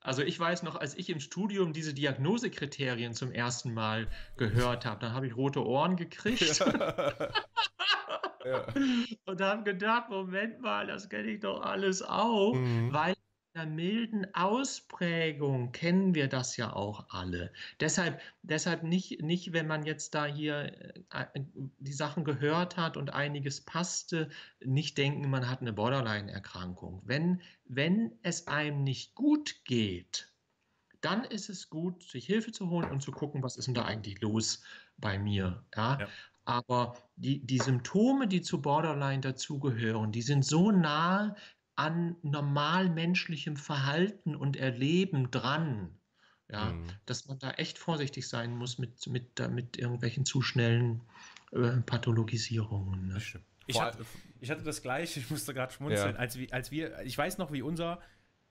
also ich weiß noch, als ich im Studium diese Diagnosekriterien zum ersten Mal gehört habe, dann habe ich rote Ohren gekriegt. ja. Und habe gedacht, Moment mal, das kenne ich doch alles auch, mhm. weil einer milden Ausprägung kennen wir das ja auch alle. Deshalb, deshalb nicht, nicht, wenn man jetzt da hier äh, äh, die Sachen gehört hat und einiges passte, nicht denken, man hat eine Borderline-Erkrankung. Wenn, wenn es einem nicht gut geht, dann ist es gut, sich Hilfe zu holen und zu gucken, was ist denn da eigentlich los bei mir. Ja? ja. Aber die, die Symptome, die zu Borderline dazugehören, die sind so nah an normal menschlichem Verhalten und Erleben dran. Ja, mhm. dass man da echt vorsichtig sein muss mit, mit, mit irgendwelchen zu schnellen äh, Pathologisierungen. Ne? Ich, hatte, ich hatte das gleiche, ich musste gerade schmunzeln, ja. als, als wir, ich weiß noch, wie unser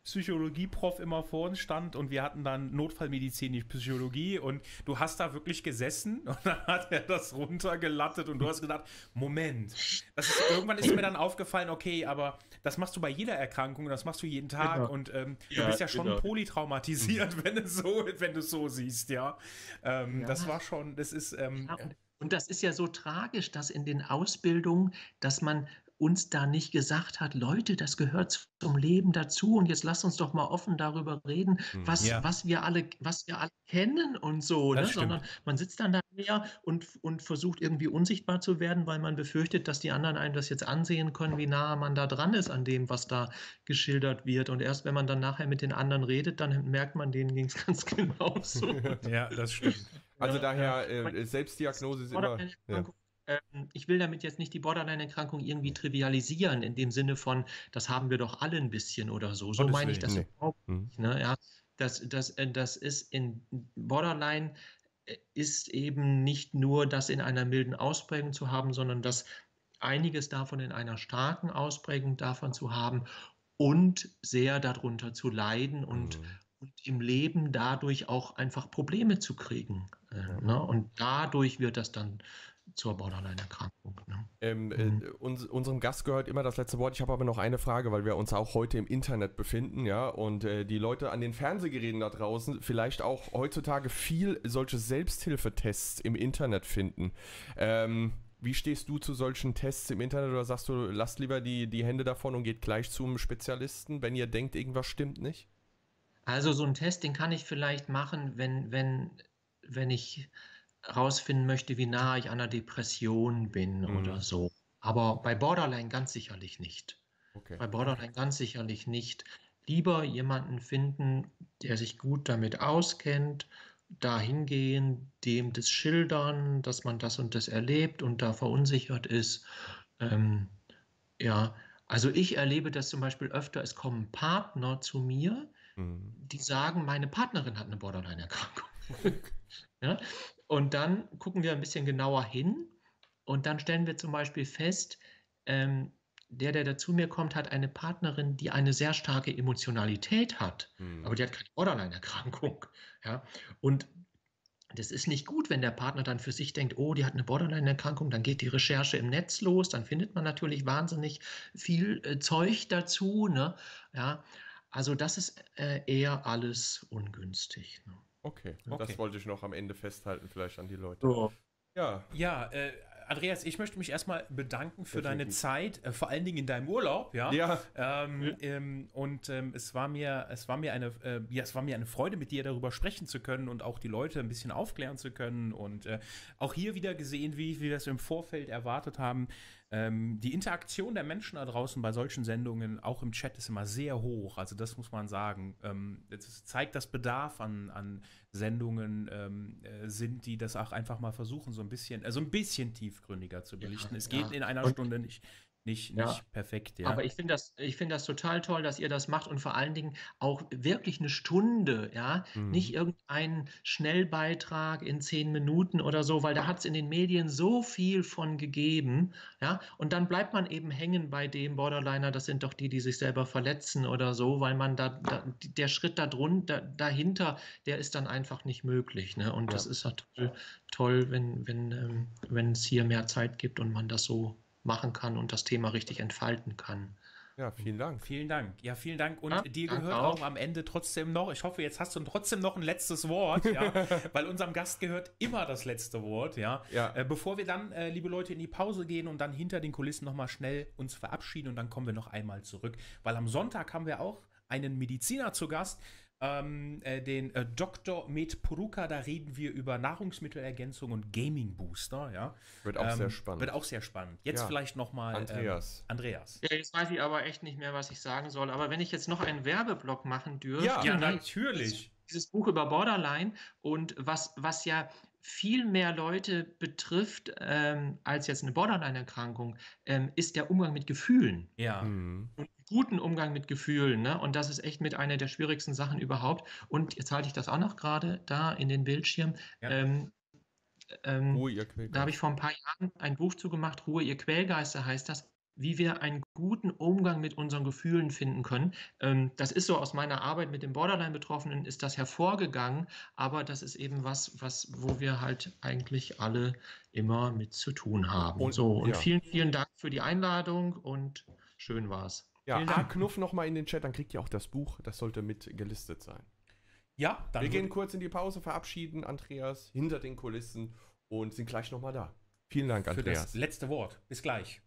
Psychologieprof immer vor uns stand und wir hatten dann notfallmedizinische Psychologie und du hast da wirklich gesessen und dann hat er das runtergelattet und du hast gedacht, Moment, das ist, irgendwann ist mir dann aufgefallen, okay, aber das machst du bei jeder Erkrankung, das machst du jeden Tag genau. und ähm, ja, du bist ja schon genau. polytraumatisiert, mhm. wenn du so, wenn du so siehst, ja. Ähm, ja. Das war schon, das ist. Ähm, ja, und, und das ist ja so tragisch, dass in den Ausbildungen, dass man uns da nicht gesagt hat, Leute, das gehört zum Leben dazu und jetzt lasst uns doch mal offen darüber reden, Hm. was, Ja. was, wir, alle, was wir alle kennen und so. Ne? Sondern man sitzt dann da mehr und, und versucht irgendwie unsichtbar zu werden, weil man befürchtet, dass die anderen einem das jetzt ansehen können, wie nah man da dran ist an dem, was da geschildert wird. Und erst wenn man dann nachher mit den anderen redet, dann merkt man, denen ging es ganz genauso. Ja, das stimmt. Also Ja, daher, äh, Selbstdiagnose ist immer. Ja. Ähm, ich will damit jetzt nicht die Borderline-Erkrankung irgendwie trivialisieren, in dem Sinne von, das haben wir doch alle ein bisschen oder so. So meine ich das nee. überhaupt Mhm. nicht. Ne? Ja, das, das, äh, das ist in Borderline äh, ist eben nicht nur das in einer milden Ausprägung zu haben, sondern das einiges davon in einer starken Ausprägung davon zu haben und sehr darunter zu leiden und Mhm. und im Leben dadurch auch einfach Probleme zu kriegen. Äh, Ja. ne? Und dadurch wird das dann zur Borderline-Erkrankung. Ne? Ähm, Mhm. äh, uns, unserem Gast gehört immer das letzte Wort. Ich habe aber noch eine Frage, weil wir uns auch heute im Internet befinden, ja, und äh, die Leute an den Fernsehgeräten da draußen vielleicht auch heutzutage viel solche Selbsthilfetests im Internet finden. Ähm, wie stehst du zu solchen Tests im Internet oder sagst du, lasst lieber die, die Hände davon und geht gleich zum Spezialisten, wenn ihr denkt, irgendwas stimmt nicht? Also so einen Test, den kann ich vielleicht machen, wenn, wenn, wenn ich herausfinden möchte, wie nah ich an einer Depression bin Mhm. oder so. Aber bei Borderline ganz sicherlich nicht. Okay. Bei Borderline ganz sicherlich nicht. Lieber jemanden finden, der sich gut damit auskennt, dahin gehen, dem das schildern, dass man das und das erlebt und da verunsichert ist. Ähm, ja, also ich erlebe das zum Beispiel öfter, es kommen Partner zu mir, Mhm. die sagen, meine Partnerin hat eine Borderline-Erkrankung. ja? Und dann gucken wir ein bisschen genauer hin und dann stellen wir zum Beispiel fest, ähm, der, der da zu mir kommt, hat eine Partnerin, die eine sehr starke Emotionalität hat, Mhm. aber die hat keine Borderline-Erkrankung. Ja? Und das ist nicht gut, wenn der Partner dann für sich denkt, oh, die hat eine Borderline-Erkrankung, dann geht die Recherche im Netz los, dann findet man natürlich wahnsinnig viel äh, Zeug dazu. Ne? Ja, also das ist äh, eher alles ungünstig. Ne? Okay. Okay. das wollte ich noch am Ende festhalten, vielleicht an die Leute. So. Ja, Ja, äh, Andreas, ich möchte mich erstmal bedanken für deine Definitiv. Zeit, äh, vor allen Dingen in deinem Urlaub, ja. ja, Ähm, ähm, und ähm, es war mir, es war mir eine, äh, ja, es war mir eine Freude, mit dir darüber sprechen zu können und auch die Leute ein bisschen aufklären zu können und äh, auch hier wieder gesehen, wie, wie wir es im Vorfeld erwartet haben. Ähm, die Interaktion der Menschen da draußen bei solchen Sendungen, auch im Chat, ist immer sehr hoch. Also das muss man sagen. Ähm, das zeigt, dass Bedarf an, an Sendungen ähm, äh, sind, die das auch einfach mal versuchen, so ein bisschen, also ein bisschen tiefgründiger zu belichten. es geht ja. in einer Und- Stunde nicht, nicht, Ja. nicht perfekt, ja. Aber ich finde das, ich finde das total toll, dass ihr das macht und vor allen Dingen auch wirklich eine Stunde, ja, Mhm. nicht irgendein Schnellbeitrag in zehn Minuten oder so, weil da hat es in den Medien so viel von gegeben, ja, und dann bleibt man eben hängen bei dem Borderliner, das sind doch die, die sich selber verletzen oder so, weil man da, da der Schritt da drunter, dahinter, der ist dann einfach nicht möglich, ne, und Ja. das ist ja toll, toll, wenn, wenn, ähm, wenn es hier mehr Zeit gibt und man das so machen kann und das Thema richtig entfalten kann. ja, vielen Dank. Vielen Dank. Ja, vielen Dank. Und Ja, dir gehört auch. auch. am Ende trotzdem noch, ich hoffe, jetzt hast du trotzdem noch ein letztes Wort, ja, weil unserem Gast gehört immer das letzte Wort, ja. Ja. Äh, bevor wir dann, äh, liebe Leute, in die Pause gehen und dann hinter den Kulissen nochmal schnell uns verabschieden und dann kommen wir noch einmal zurück, weil am Sonntag haben wir auch einen Mediziner zu Gast, ähm, äh, den äh, Dr. Med Puruka, da reden wir über Nahrungsmittelergänzung und Gaming Booster, ja. Wird auch Ähm, sehr spannend. Wird auch sehr spannend. Jetzt Ja. vielleicht nochmal Andreas. Ähm, Andreas. Ja, jetzt weiß ich aber echt nicht mehr, was ich sagen soll. Aber wenn ich jetzt noch einen Werbeblock machen dürfte, Ja. Ja, natürlich. dieses Buch über Borderline und was, was ja viel mehr Leute betrifft ähm, als jetzt eine Borderline-Erkrankung, ähm, ist der Umgang mit Gefühlen. Ja. Mhm. Und guten Umgang mit Gefühlen. Ne? Und das ist echt mit einer der schwierigsten Sachen überhaupt. Und jetzt halte ich das auch noch gerade da in den Bildschirm. Ja. Ähm, ähm, Ruhe, ihr Quält. da habe ich vor ein paar Jahren ein Buch zugemacht, Ruhe, ihr Quälgeister heißt das, wie wir einen guten Umgang mit unseren Gefühlen finden können. Ähm, das ist so aus meiner Arbeit mit den Borderline-Betroffenen ist das hervorgegangen, aber das ist eben was, was, wo wir halt eigentlich alle immer mit zu tun haben. Und- so, und ja. vielen, vielen Dank für die Einladung und schön war's. Ja, Vielen A, Dank. Knuff nochmal in den Chat, dann kriegt ihr auch das Buch. Das sollte mit gelistet sein. Ja, dann Wir gehen kurz in die Pause, verabschieden Andreas hinter den Kulissen und sind gleich nochmal da. Vielen Dank, für Andreas. das letzte Wort. Bis gleich.